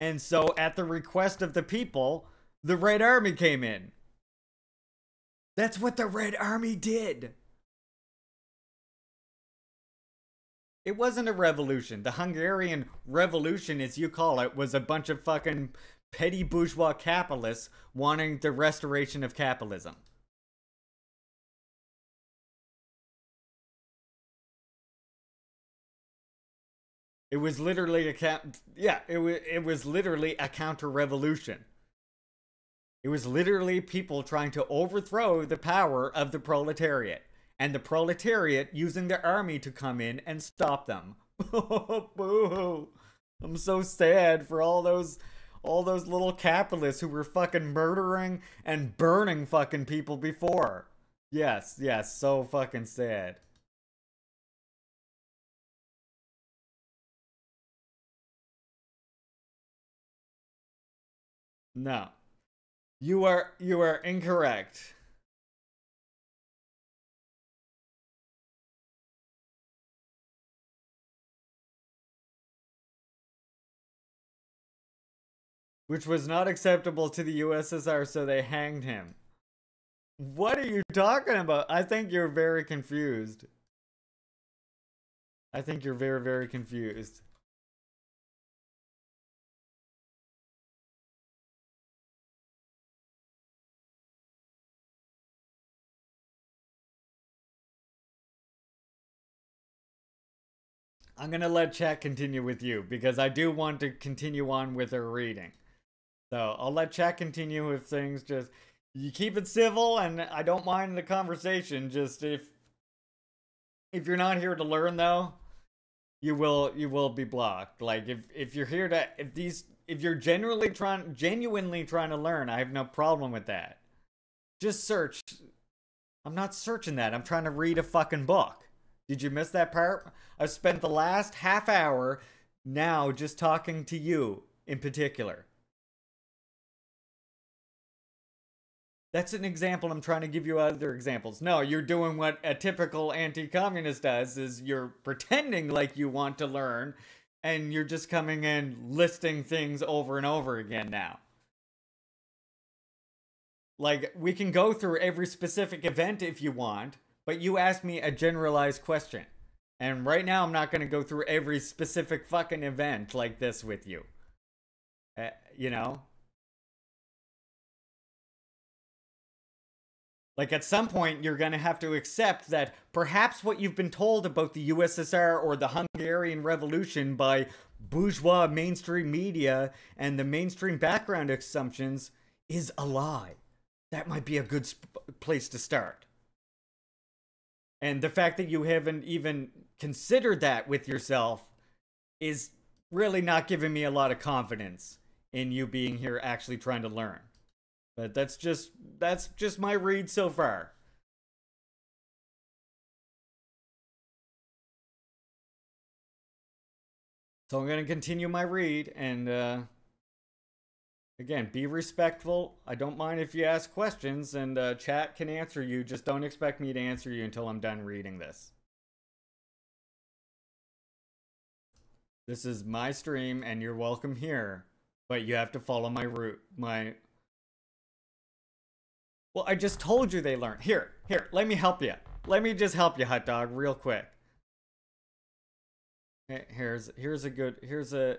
and so at the request of the people the red army came in that's what the red army did It wasn't a revolution. The Hungarian Revolution, as you call it, was a bunch of fucking petty bourgeois capitalists wanting the restoration of capitalism. It was literally a yeah, it was it was literally a counter revolution. It was literally people trying to overthrow the power of the proletariat and the proletariat using their army to come in and stop them. Boo! I'm so sad for all those all those little capitalists who were fucking murdering and burning fucking people before. Yes, yes, so fucking sad. No. You are you are incorrect. which was not acceptable to the USSR, so they hanged him. What are you talking about? I think you're very confused. I think you're very, very confused. I'm gonna let chat continue with you because I do want to continue on with her reading. So I'll let chat continue if things just you keep it civil and I don't mind the conversation. Just if if you're not here to learn though, you will you will be blocked. Like if if you're here to if these if you're genuinely trying genuinely trying to learn, I have no problem with that. Just search I'm not searching that. I'm trying to read a fucking book. Did you miss that part? I've spent the last half hour now just talking to you in particular. That's an example. I'm trying to give you other examples. No, you're doing what a typical anti-communist does is you're pretending like you want to learn and you're just coming in listing things over and over again now. Like we can go through every specific event if you want, but you asked me a generalized question. And right now I'm not going to go through every specific fucking event like this with you. Uh, you know? Like at some point, you're going to have to accept that perhaps what you've been told about the USSR or the Hungarian Revolution by bourgeois mainstream media and the mainstream background assumptions is a lie. That might be a good sp- place to start. And the fact that you haven't even considered that with yourself is really not giving me a lot of confidence in you being here actually trying to learn. But that's just that's just my read so far. So I'm going to continue my read and uh again, be respectful. I don't mind if you ask questions and uh, chat can answer you. Just don't expect me to answer you until I'm done reading this. This is my stream and you're welcome here, but you have to follow my route, my well, I just told you they learned. Here, here, let me help you. Let me just help you, hot dog, real quick. Here's here's a good here's a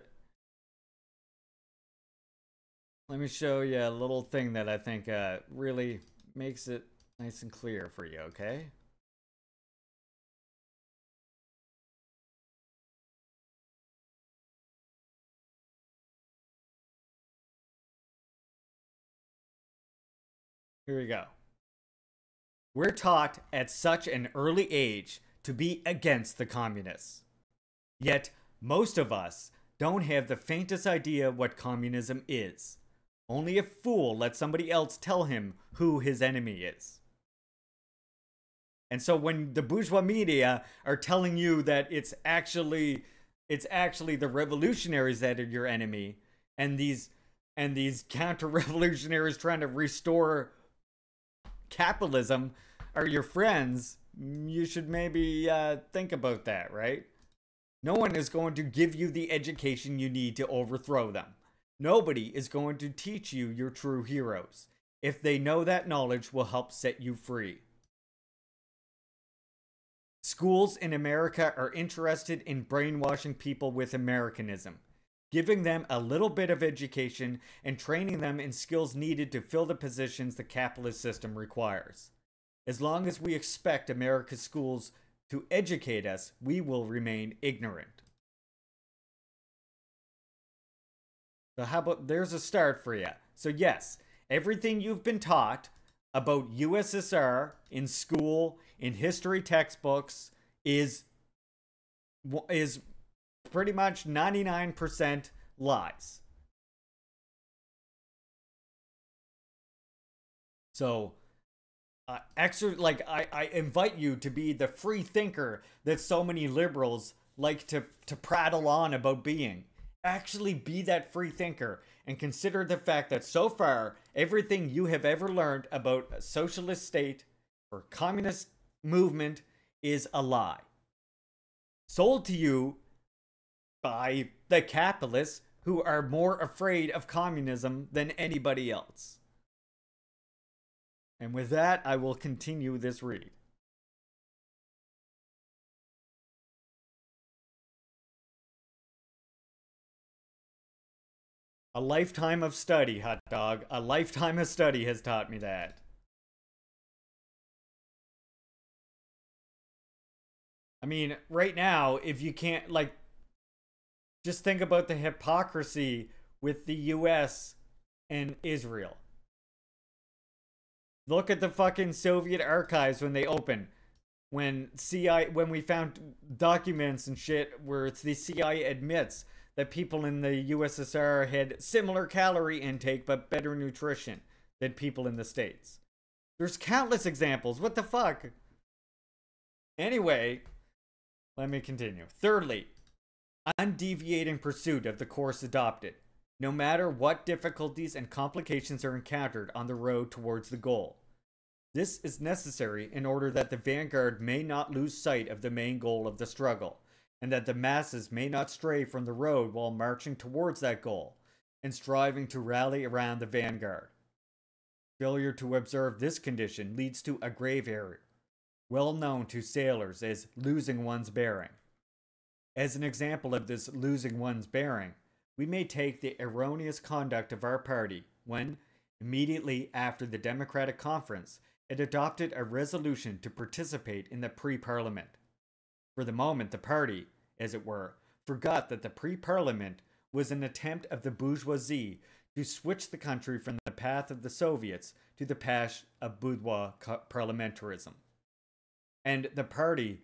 let me show you a little thing that I think uh, really makes it nice and clear for you, okay? Here we go. We're taught at such an early age to be against the communists. Yet, most of us don't have the faintest idea what communism is. Only a fool lets somebody else tell him who his enemy is. And so when the bourgeois media are telling you that it's actually it's actually the revolutionaries that are your enemy and these and these counter-revolutionaries trying to restore capitalism are your friends, you should maybe uh, think about that, right? No one is going to give you the education you need to overthrow them. Nobody is going to teach you your true heroes. If they know that knowledge will help set you free. Schools in America are interested in brainwashing people with Americanism giving them a little bit of education and training them in skills needed to fill the positions the capitalist system requires. As long as we expect America's schools to educate us, we will remain ignorant. So, how about there's a start for you? So, yes, everything you've been taught about USSR in school, in history textbooks, is is pretty much 99% lies. So, uh, exer- like I, I invite you to be the free thinker that so many liberals like to, to prattle on about being. Actually, be that free thinker and consider the fact that so far, everything you have ever learned about a socialist state or communist movement is a lie. Sold to you by the capitalists who are more afraid of communism than anybody else. And with that, I will continue this read. A lifetime of study, hot dog. A lifetime of study has taught me that. I mean, right now, if you can't, like, just think about the hypocrisy with the US and Israel. Look at the fucking Soviet archives when they open. When CI when we found documents and shit where it's the CIA admits that people in the USSR had similar calorie intake but better nutrition than people in the States. There's countless examples. What the fuck? Anyway, let me continue. Thirdly, undeviating pursuit of the course adopted, no matter what difficulties and complications are encountered on the road towards the goal. This is necessary in order that the vanguard may not lose sight of the main goal of the struggle, and that the masses may not stray from the road while marching towards that goal and striving to rally around the vanguard. Failure to observe this condition leads to a grave error, well known to sailors as losing one's bearing. As an example of this losing one's bearing, we may take the erroneous conduct of our party when, immediately after the Democratic Conference, it adopted a resolution to participate in the pre parliament. For the moment, the party, as it were, forgot that the pre parliament was an attempt of the bourgeoisie to switch the country from the path of the Soviets to the path of bourgeois parliamentarism. And the party,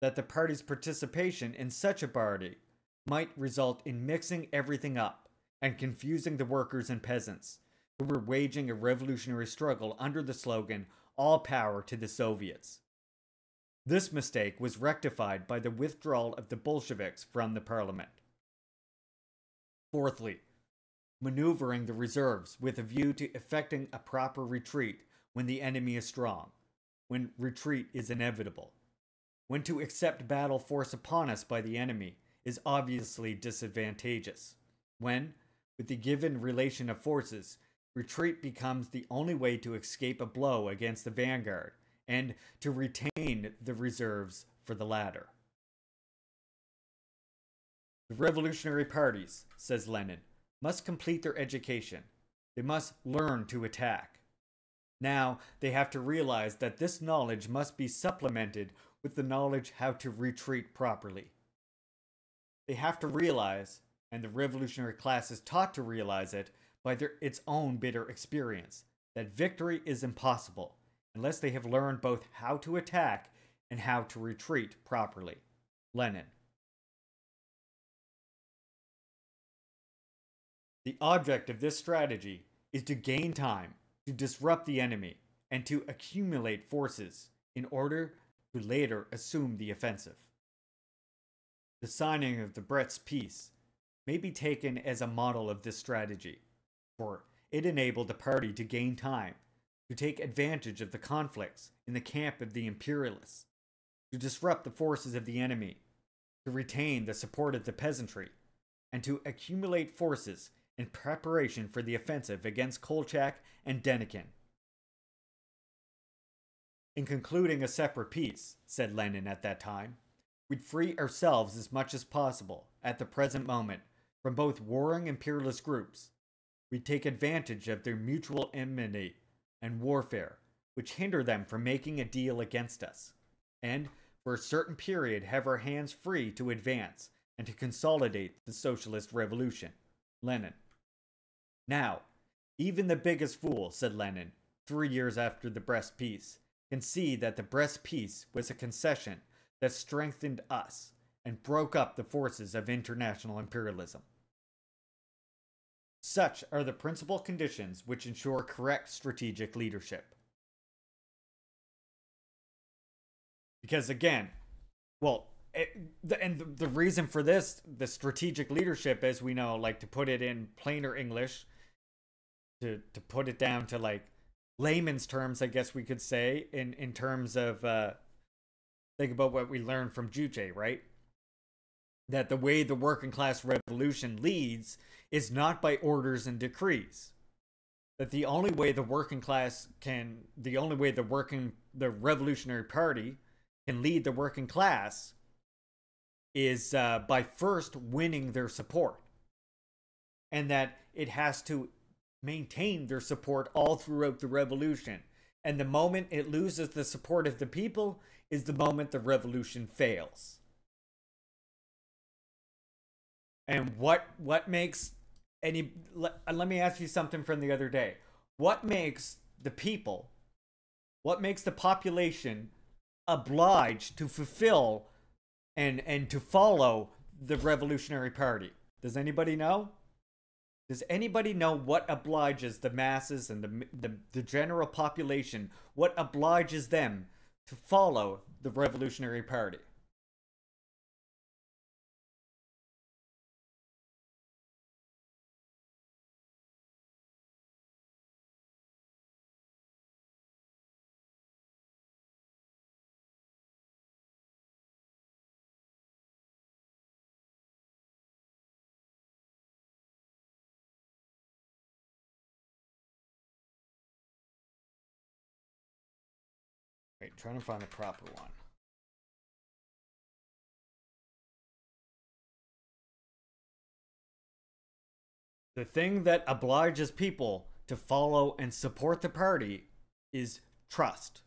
that the party's participation in such a party might result in mixing everything up and confusing the workers and peasants who were waging a revolutionary struggle under the slogan all power to the Soviets. This mistake was rectified by the withdrawal of the Bolsheviks from the parliament. Fourthly, maneuvering the reserves with a view to effecting a proper retreat when the enemy is strong, when retreat is inevitable. When to accept battle force upon us by the enemy is obviously disadvantageous. When, with the given relation of forces, retreat becomes the only way to escape a blow against the vanguard and to retain the reserves for the latter. The revolutionary parties, says Lenin, must complete their education. They must learn to attack. Now, they have to realize that this knowledge must be supplemented with the knowledge how to retreat properly. They have to realize, and the revolutionary class is taught to realize it, by their, its own bitter experience that victory is impossible unless they have learned both how to attack and how to retreat properly. Lenin. The object of this strategy is to gain time, to disrupt the enemy, and to accumulate forces in order to later assume the offensive. The signing of the Brest Peace may be taken as a model of this strategy for it enabled the party to gain time, to take advantage of the conflicts in the camp of the imperialists, to disrupt the forces of the enemy, to retain the support of the peasantry, and to accumulate forces in preparation for the offensive against Kolchak and Denikin. In concluding a separate peace, said Lenin at that time, we'd free ourselves as much as possible, at the present moment, from both warring imperialist groups We'd take advantage of their mutual enmity and warfare, which hinder them from making a deal against us, and for a certain period have our hands free to advance and to consolidate the socialist revolution. Lenin. Now, even the biggest fool, said Lenin, three years after the Brest Peace, can see that the Brest Peace was a concession that strengthened us and broke up the forces of international imperialism. Such are the principal conditions which ensure correct strategic leadership. Because again, well, it, the, and the, the reason for this, the strategic leadership, as we know, like to put it in plainer English, to to put it down to like layman's terms, I guess we could say, in in terms of uh, think about what we learned from Juche, right? That the way the working class revolution leads is not by orders and decrees. That the only way the working class can, the only way the working, the Revolutionary Party can lead the working class is uh, by first winning their support. And that it has to maintain their support all throughout the revolution. And the moment it loses the support of the people is the moment the revolution fails. And what what makes any let, uh, let me ask you something from the other day. What makes the people, what makes the population obliged to fulfill and and to follow the Revolutionary Party? Does anybody know? Does anybody know what obliges the masses and the, the, the general population, what obliges them to follow the Revolutionary Party? Wait, trying to find the proper one. The thing that obliges people to follow and support the party is trust.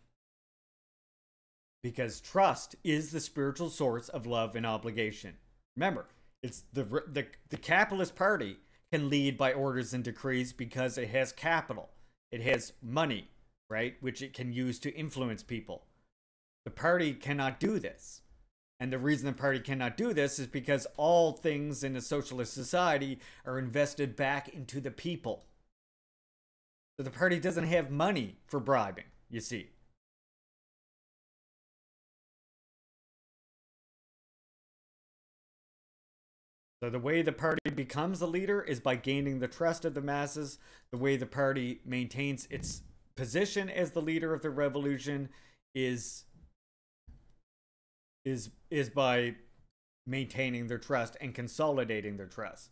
Because trust is the spiritual source of love and obligation. Remember, it's the the the capitalist party can lead by orders and decrees because it has capital. It has money, right? Which it can use to influence people. The party cannot do this. And the reason the party cannot do this is because all things in a socialist society are invested back into the people. So the party doesn't have money for bribing, you see. So the way the party becomes a leader is by gaining the trust of the masses. The way the party maintains its position as the leader of the revolution is is is by maintaining their trust and consolidating their trust.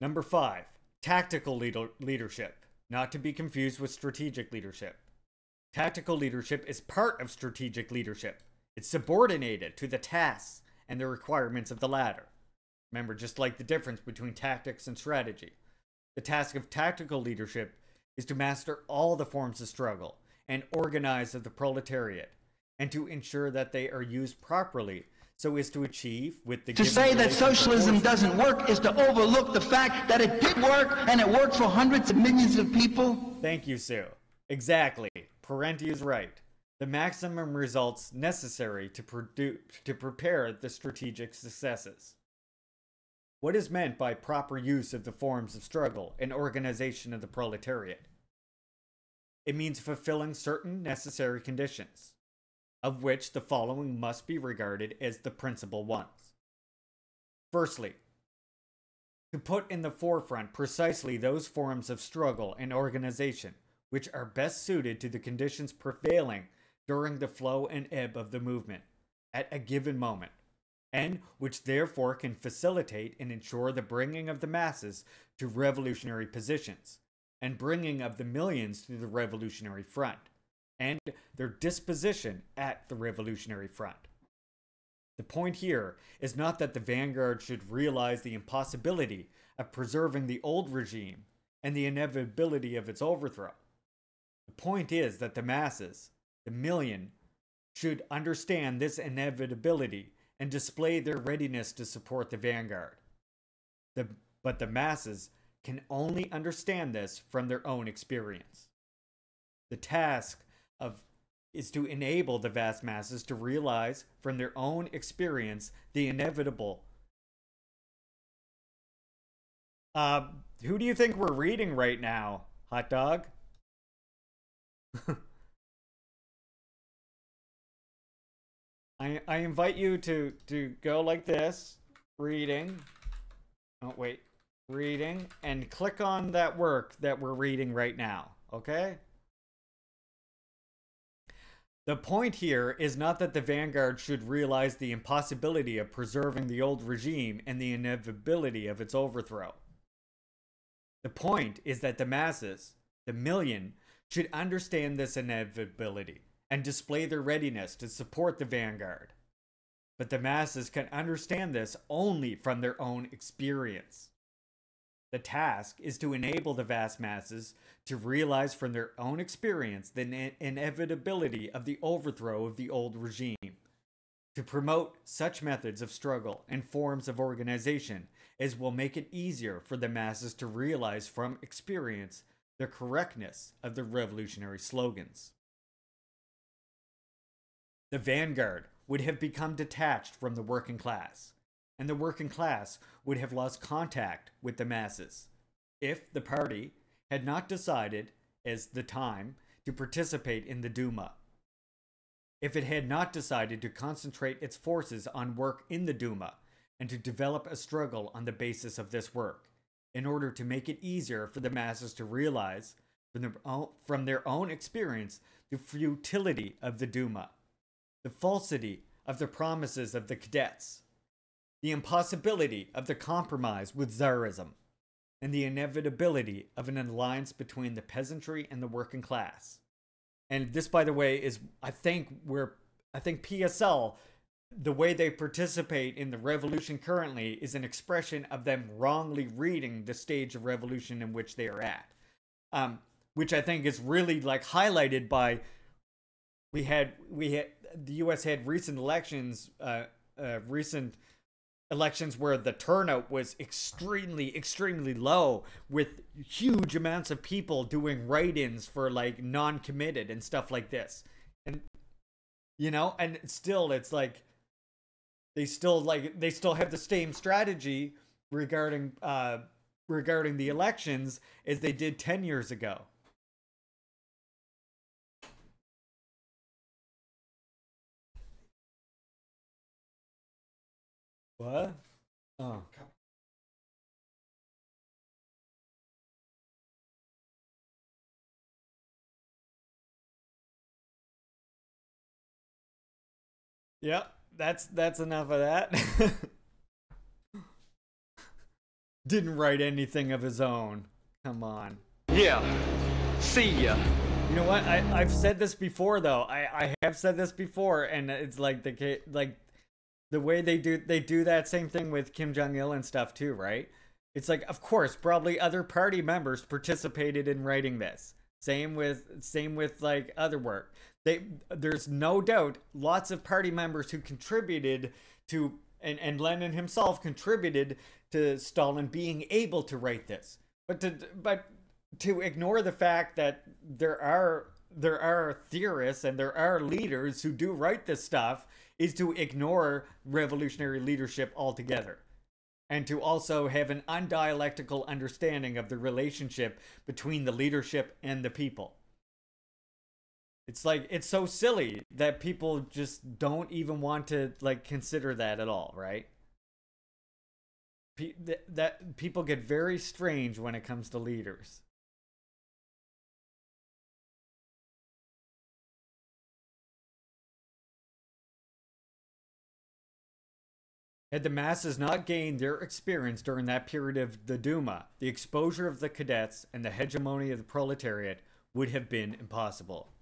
Number 5, tactical leader- leadership, not to be confused with strategic leadership. Tactical leadership is part of strategic leadership. It's subordinated to the tasks and the requirements of the latter. Remember, just like the difference between tactics and strategy. The task of tactical leadership is to master all the forms of struggle and organize of the proletariat, and to ensure that they are used properly so as to achieve with the To say that socialism doesn't work is to overlook the fact that it did work and it worked for hundreds of millions of people. Thank you, Sue. Exactly. Parenti is right. The maximum results necessary to produce to prepare the strategic successes. What is meant by proper use of the forms of struggle and organization of the proletariat? It means fulfilling certain necessary conditions, of which the following must be regarded as the principal ones. Firstly, to put in the forefront precisely those forms of struggle and organization which are best suited to the conditions prevailing during the flow and ebb of the movement at a given moment, and which therefore can facilitate and ensure the bringing of the masses to revolutionary positions, and bringing of the millions to the revolutionary front, and their disposition at the revolutionary front. The point here is not that the vanguard should realize the impossibility of preserving the old regime and the inevitability of its overthrow. The point is that the masses, the million, should understand this inevitability and display their readiness to support the vanguard. The, but the masses can only understand this from their own experience. The task of is to enable the vast masses to realize from their own experience the inevitable. Uh, who do you think we're reading right now, hot dog? I I invite you to to go like this, reading. Oh wait, reading, and click on that work that we're reading right now. Okay. The point here is not that the vanguard should realize the impossibility of preserving the old regime and the inevitability of its overthrow. The point is that the masses, the million, should understand this inevitability and display their readiness to support the vanguard. But the masses can understand this only from their own experience. The task is to enable the vast masses to realize from their own experience the ine- inevitability of the overthrow of the old regime, to promote such methods of struggle and forms of organization as will make it easier for the masses to realize from experience the correctness of the revolutionary slogans. The vanguard would have become detached from the working class, and the working class would have lost contact with the masses if the party had not decided, as the time, to participate in the Duma. If it had not decided to concentrate its forces on work in the Duma and to develop a struggle on the basis of this work, in order to make it easier for the masses to realize from their own, from their own experience the futility of the Duma, the falsity of the promises of the cadets, the impossibility of the compromise with Tsarism, and the inevitability of an alliance between the peasantry and the working class. And this, by the way, is I think where I think PSL, the way they participate in the revolution currently, is an expression of them wrongly reading the stage of revolution in which they are at. Um, which I think is really like highlighted by we had we had the U.S. had recent elections, uh, uh, recent elections where the turnout was extremely extremely low with huge amounts of people doing write-ins for like non-committed and stuff like this and you know and still it's like they still like they still have the same strategy regarding uh regarding the elections as they did 10 years ago what oh Yep, that's that's enough of that. Didn't write anything of his own. Come on. Yeah. See ya. You know what? I I've said this before though. I I have said this before, and it's like the ca- like the way they do they do that same thing with Kim Jong Il and stuff too, right? It's like, of course, probably other party members participated in writing this. Same with same with like other work. They there's no doubt lots of party members who contributed to and, and Lenin himself contributed to Stalin being able to write this. But to but to ignore the fact that there are there are theorists and there are leaders who do write this stuff is to ignore revolutionary leadership altogether and to also have an undialectical understanding of the relationship between the leadership and the people. It's like it's so silly that people just don't even want to like consider that at all, right? That people get very strange when it comes to leaders. Had the masses not gained their experience during that period of the Duma, the exposure of the cadets and the hegemony of the proletariat would have been impossible.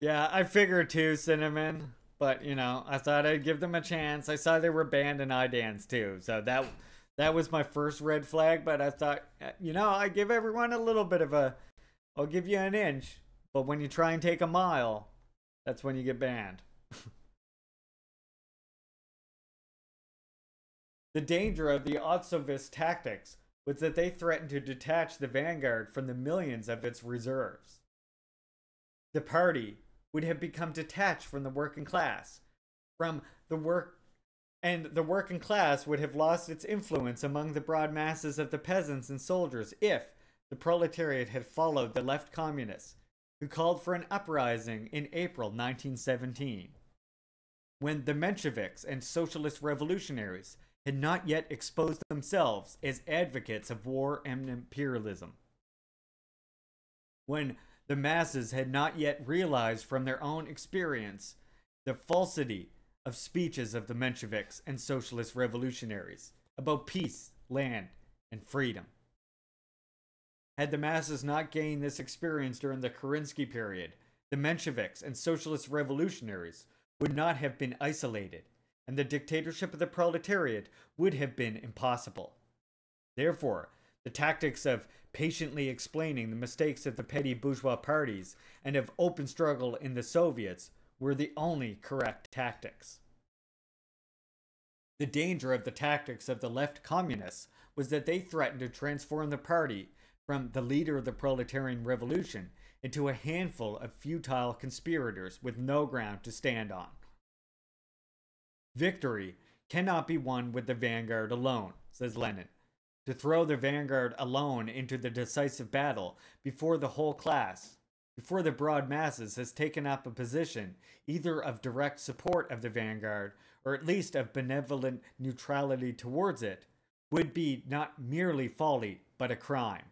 Yeah, I figured too, Cinnamon. But you know, I thought I'd give them a chance. I saw they were banned in iDance too, so that that was my first red flag. But I thought, uh, you know, I give everyone a little bit of a, I'll give you an inch. But when you try and take a mile, that's when you get banned. the danger of the Otsovist tactics was that they threatened to detach the vanguard from the millions of its reserves. The party would have become detached from the working class, from the work and the working class would have lost its influence among the broad masses of the peasants and soldiers if the proletariat had followed the left communists who called for an uprising in April 1917, when the Mensheviks and socialist revolutionaries had not yet exposed themselves as advocates of war and imperialism. When the masses had not yet realized from their own experience the falsity of speeches of the Mensheviks and socialist revolutionaries about peace, land, and freedom. Had the masses not gained this experience during the Kerensky period, the Mensheviks and socialist revolutionaries would not have been isolated, and the dictatorship of the proletariat would have been impossible. Therefore, the tactics of patiently explaining the mistakes of the petty bourgeois parties and of open struggle in the Soviets were the only correct tactics. The danger of the tactics of the left communists was that they threatened to transform the party from the leader of the proletarian revolution into a handful of futile conspirators with no ground to stand on. Victory cannot be won with the vanguard alone, says Lenin. To throw the vanguard alone into the decisive battle before the whole class, before the broad masses has taken up a position either of direct support of the vanguard or at least of benevolent neutrality towards it, would be not merely folly but a crime.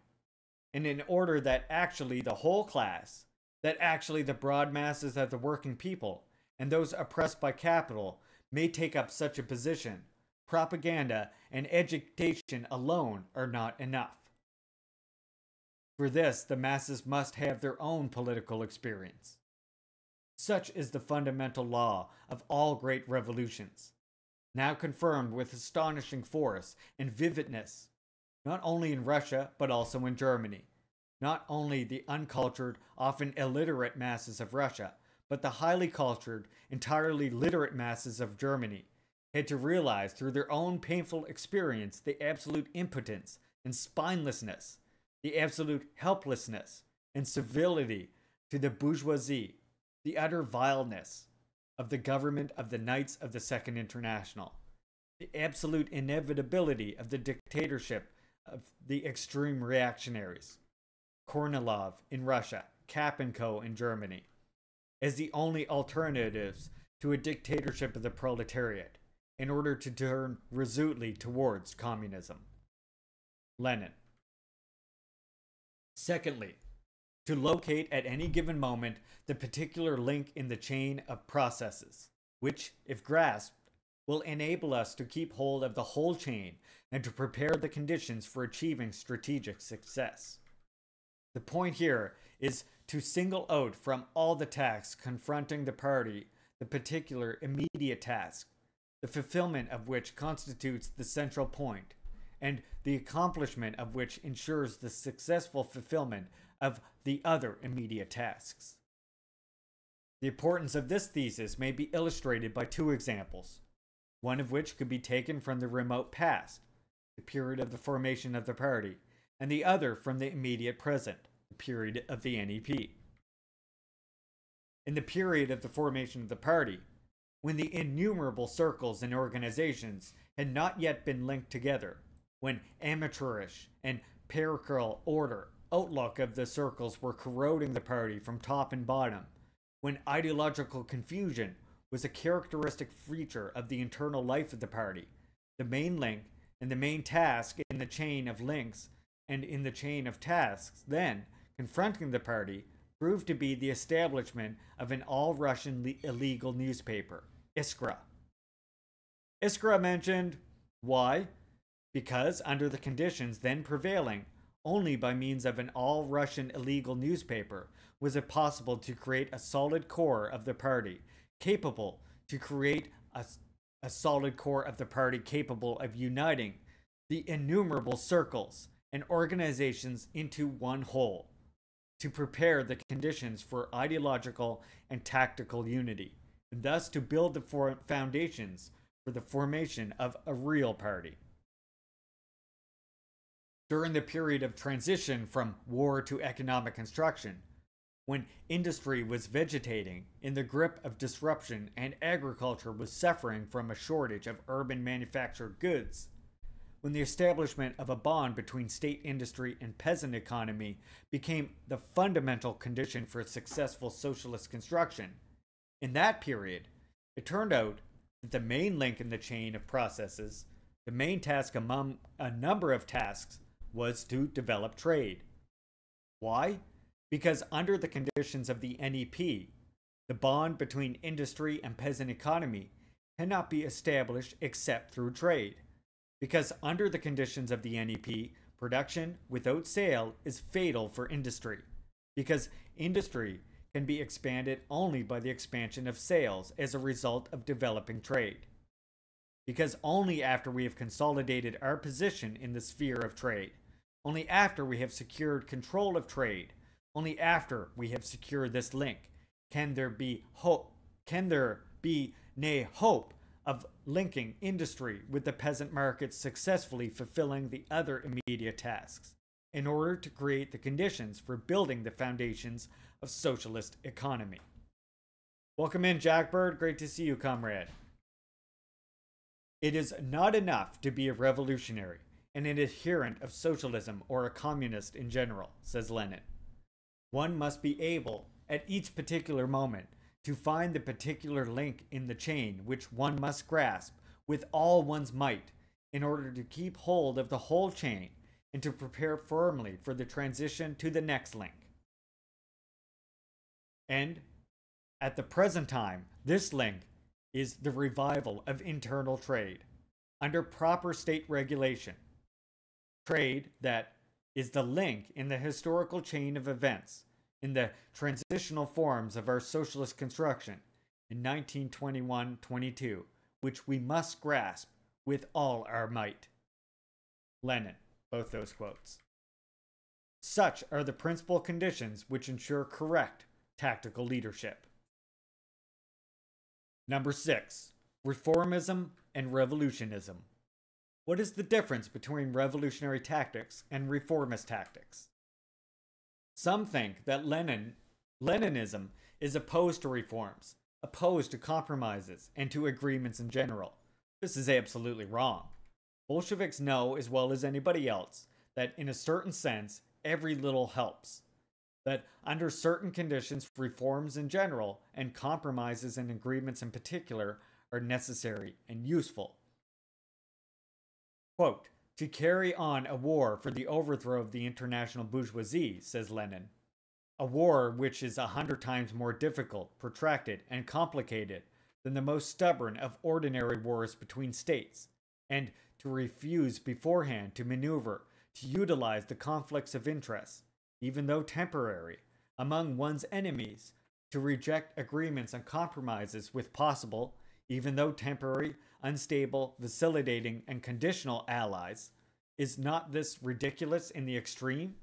And in order that actually the whole class, that actually the broad masses of the working people, and those oppressed by capital may take up such a position, propaganda and education alone are not enough. For this, the masses must have their own political experience. Such is the fundamental law of all great revolutions, now confirmed with astonishing force and vividness, not only in Russia, but also in Germany. Not only the uncultured, often illiterate masses of Russia, but the highly cultured, entirely literate masses of Germany had to realize through their own painful experience the absolute impotence and spinelessness, the absolute helplessness and civility to the bourgeoisie, the utter vileness of the government of the Knights of the Second International, the absolute inevitability of the dictatorship of the extreme reactionaries, Kornilov in Russia, Kapp and Co. in Germany, as the only alternatives to a dictatorship of the proletariat in order to turn resolutely towards communism. Lenin. Secondly, to locate at any given moment the particular link in the chain of processes, which, if grasped, will enable us to keep hold of the whole chain and to prepare the conditions for achieving strategic success. The point here is to single out from all the tasks confronting the party the particular immediate task, the fulfillment of which constitutes the central point, and the accomplishment of which ensures the successful fulfillment of the other immediate tasks. The importance of this thesis may be illustrated by two examples, one of which could be taken from the remote past, the period of the formation of the party, and the other from the immediate present, the period of the NEP. In the period of the formation of the party, when the innumerable circles and organizations had not yet been linked together, when amateurish and parochial order outlook of the circles were corroding the party from top and bottom, when ideological confusion was a characteristic feature of the internal life of the party, the main link and the main task in the chain of links and in the chain of tasks then confronting the party proved to be the establishment of an all Russian le- illegal newspaper, Iskra. Iskra mentioned why? Because, under the conditions then prevailing, only by means of an all Russian illegal newspaper was it possible to create a solid core of the party, capable to create a, a solid core of the party capable of uniting the innumerable circles and organizations into one whole, to prepare the conditions for ideological and tactical unity, and thus to build the foundations for the formation of a real party. During the period of transition from war to economic construction, when industry was vegetating in the grip of disruption and agriculture was suffering from a shortage of urban manufactured goods, when the establishment of a bond between state industry and peasant economy became the fundamental condition for successful socialist construction. In that period, it turned out that the main link in the chain of processes, the main task among a number of tasks, was to develop trade. Why? Because under the conditions of the NEP, the bond between industry and peasant economy cannot be established except through trade. Because under the conditions of the NEP, production without sale is fatal for industry. Because industry can be expanded only by the expansion of sales as a result of developing trade. Because only after we have consolidated our position in the sphere of trade only after we have secured control of trade, only after we have secured this link, can there be hope, can there be nay hope of linking industry with the peasant markets successfully fulfilling the other immediate tasks, in order to create the conditions for building the foundations of socialist economy. Welcome in, Jack Bird. Great to see you, comrade. It is not enough to be a revolutionary and an adherent of socialism or a communist in general, says Lenin. One must be able, at each particular moment, to find the particular link in the chain which one must grasp with all one's might in order to keep hold of the whole chain and to prepare firmly for the transition to the next link. And at the present time, this link is the revival of internal trade under proper state regulation. Trade that is the link in the historical chain of events in the transitional forms of our socialist construction in 1921 22, which we must grasp with all our might. Lenin, both those quotes. Such are the principal conditions which ensure correct tactical leadership. Number six, reformism and revolutionism. What is the difference between revolutionary tactics and reformist tactics? Some think that Lenin, Leninism is opposed to reforms, opposed to compromises, and to agreements in general. This is absolutely wrong. Bolsheviks know as well as anybody else that in a certain sense, every little helps. That under certain conditions, reforms in general and compromises and agreements in particular are necessary and useful. Quote, to carry on a war for the overthrow of the international bourgeoisie, says Lenin. A war which is a hundred times more difficult, protracted, and complicated than the most stubborn of ordinary wars between states, and to refuse beforehand to maneuver, to utilize the conflicts of interest, even though temporary, among one's enemies, to reject agreements and compromises with possible, even though temporary, unstable, vacillating, and conditional allies. Is not this ridiculous in the extreme?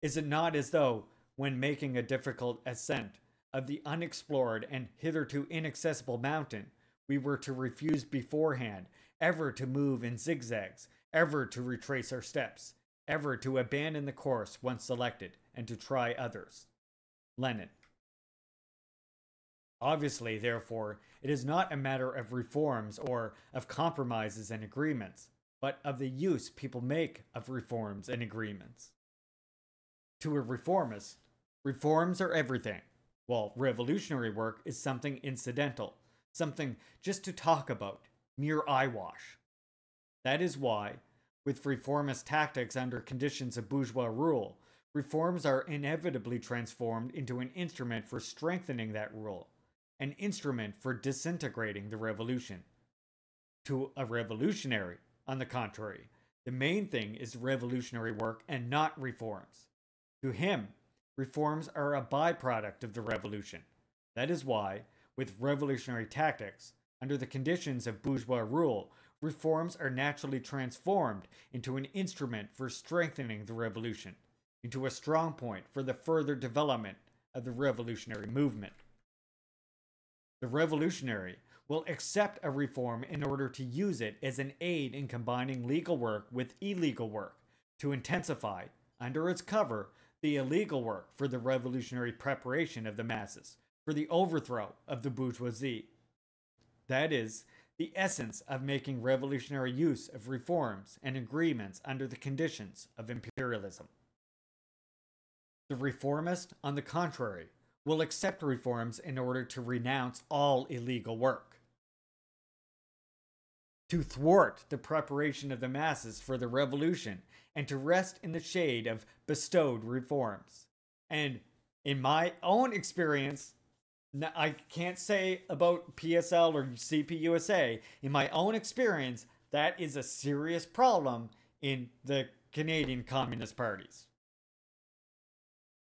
Is it not as though, when making a difficult ascent, of the unexplored and hitherto inaccessible mountain, we were to refuse beforehand ever to move in zigzags, ever to retrace our steps, ever to abandon the course once selected, and to try others. Lenin. Obviously, therefore, it is not a matter of reforms or of compromises and agreements, but of the use people make of reforms and agreements. To a reformist, reforms are everything while revolutionary work is something incidental, something just to talk about, mere eyewash. That is why, with reformist tactics under conditions of bourgeois rule, reforms are inevitably transformed into an instrument for strengthening that rule, an instrument for disintegrating the revolution. To a revolutionary, on the contrary, the main thing is revolutionary work and not reforms. To him, reforms are a byproduct of the revolution. That is why, with revolutionary tactics, under the conditions of bourgeois rule, reforms are naturally transformed into an instrument for strengthening the revolution, into a strong point for the further development of the revolutionary movement. The revolutionary will accept a reform in order to use it as an aid in combining legal work with illegal work to intensify, under its cover, the illegal work for the revolutionary preparation of the masses, for the overthrow of the bourgeoisie. That is, the essence of making revolutionary use of reforms and agreements under the conditions of imperialism. The reformist, on the contrary, will accept reforms in order to renounce all illegal work. To thwart the preparation of the masses for the revolution and to rest in the shade of bestowed reforms. And in my own experience, I can't say about PSL or CPUSA. In my own experience, that is a serious problem in the Canadian Communist parties.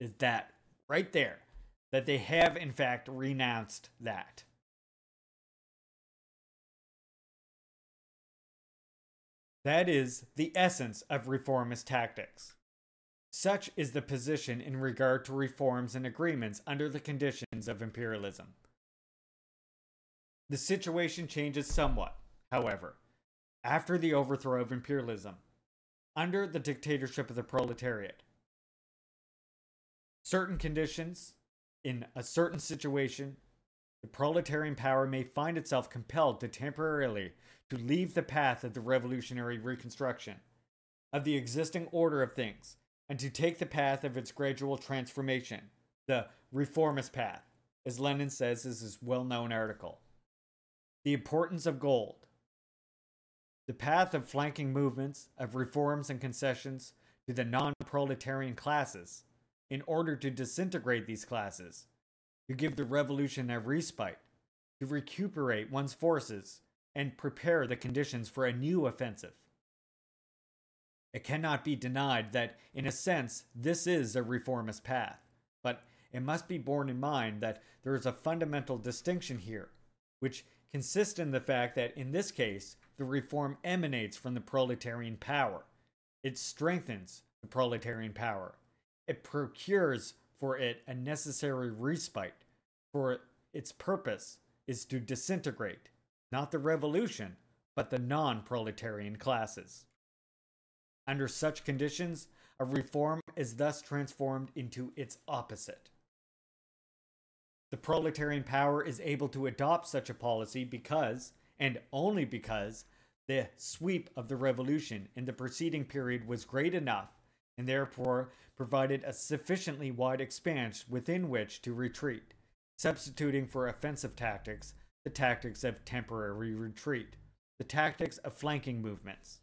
Is that right there? That they have, in fact, renounced that. That is the essence of reformist tactics. Such is the position in regard to reforms and agreements under the conditions of imperialism. The situation changes somewhat, however, after the overthrow of imperialism. under the dictatorship of the proletariat. Certain conditions, in a certain situation, the proletarian power may find itself compelled to temporarily to leave the path of the revolutionary reconstruction of the existing order of things and to take the path of its gradual transformation, the reformist path, as Lenin says in his well known article. The importance of gold. The path of flanking movements, of reforms and concessions to the non proletarian classes, in order to disintegrate these classes, to give the revolution a respite, to recuperate one's forces, and prepare the conditions for a new offensive. It cannot be denied that, in a sense, this is a reformist path, but it must be borne in mind that there is a fundamental distinction here, which consists in the fact that, in this case, the reform emanates from the proletarian power. It strengthens the proletarian power. It procures for it a necessary respite, for its purpose is to disintegrate, not the revolution, but the non proletarian classes. Under such conditions, a reform is thus transformed into its opposite. The proletarian power is able to adopt such a policy because, and only because, the sweep of the revolution in the preceding period was great enough and therefore provided a sufficiently wide expanse within which to retreat, substituting for offensive tactics the tactics of temporary retreat, the tactics of flanking movements.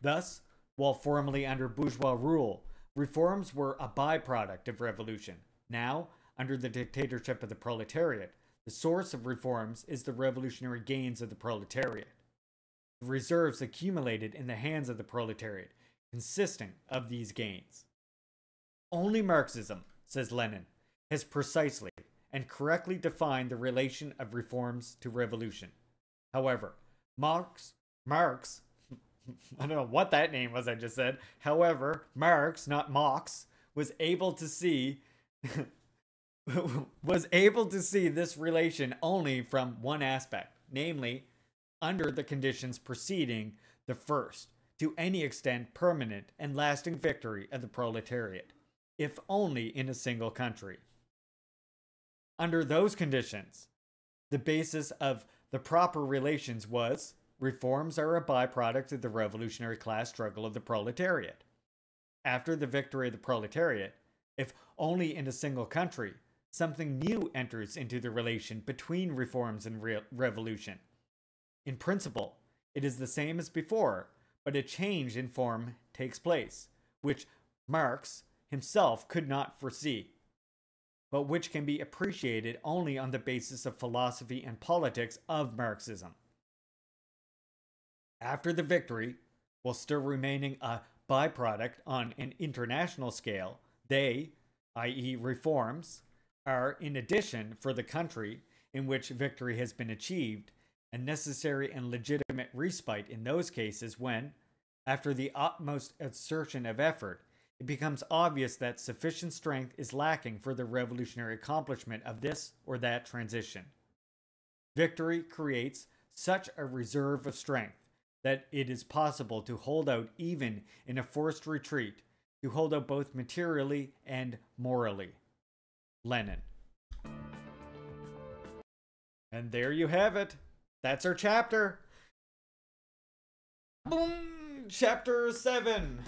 Thus, while formerly under bourgeois rule, reforms were a byproduct of revolution. Now, under the dictatorship of the proletariat, the source of reforms is the revolutionary gains of the proletariat. The reserves accumulated in the hands of the proletariat, consisting of these gains. Only Marxism, says Lenin, has precisely and correctly defined the relation of reforms to revolution. However, Marx, Marx, I don't know what that name was I just said. However, Marx, not Mox, was able to see was able to see this relation only from one aspect, namely under the conditions preceding the first, to any extent permanent and lasting victory of the proletariat, if only in a single country. Under those conditions, the basis of the proper relations was reforms are a byproduct of the revolutionary class struggle of the proletariat. After the victory of the proletariat, if only in a single country, something new enters into the relation between reforms and re- revolution. In principle, it is the same as before, but a change in form takes place, which Marx himself could not foresee, but which can be appreciated only on the basis of philosophy and politics of Marxism. After the victory, while still remaining a byproduct on an international scale, they, i.e., reforms, are, in addition, for the country in which victory has been achieved, a necessary and legitimate respite in those cases when, after the utmost exertion of effort, it becomes obvious that sufficient strength is lacking for the revolutionary accomplishment of this or that transition. Victory creates such a reserve of strength that it is possible to hold out even in a forced retreat, to hold out both materially and morally. Lenin. And there you have it. That's our chapter. Boom! Chapter 7.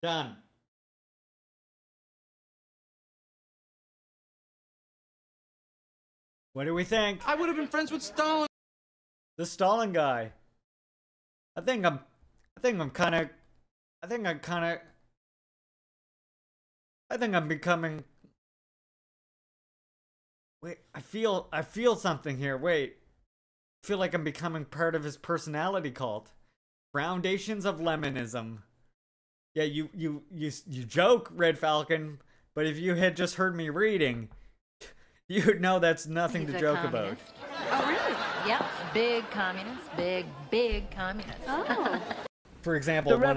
Done. What do we think? I would have been friends with Stalin. The Stalin guy. I think I'm I think I'm kind of I think I'm kind of I think I'm becoming Wait, I feel I feel something here. Wait. Feel like I'm becoming part of his personality cult. Foundations of Lemonism. Yeah, you you you you joke, Red Falcon, but if you had just heard me reading, you'd know that's nothing He's to joke about. Oh, really? Yep. Big communist. Big, big communist. Oh. For example,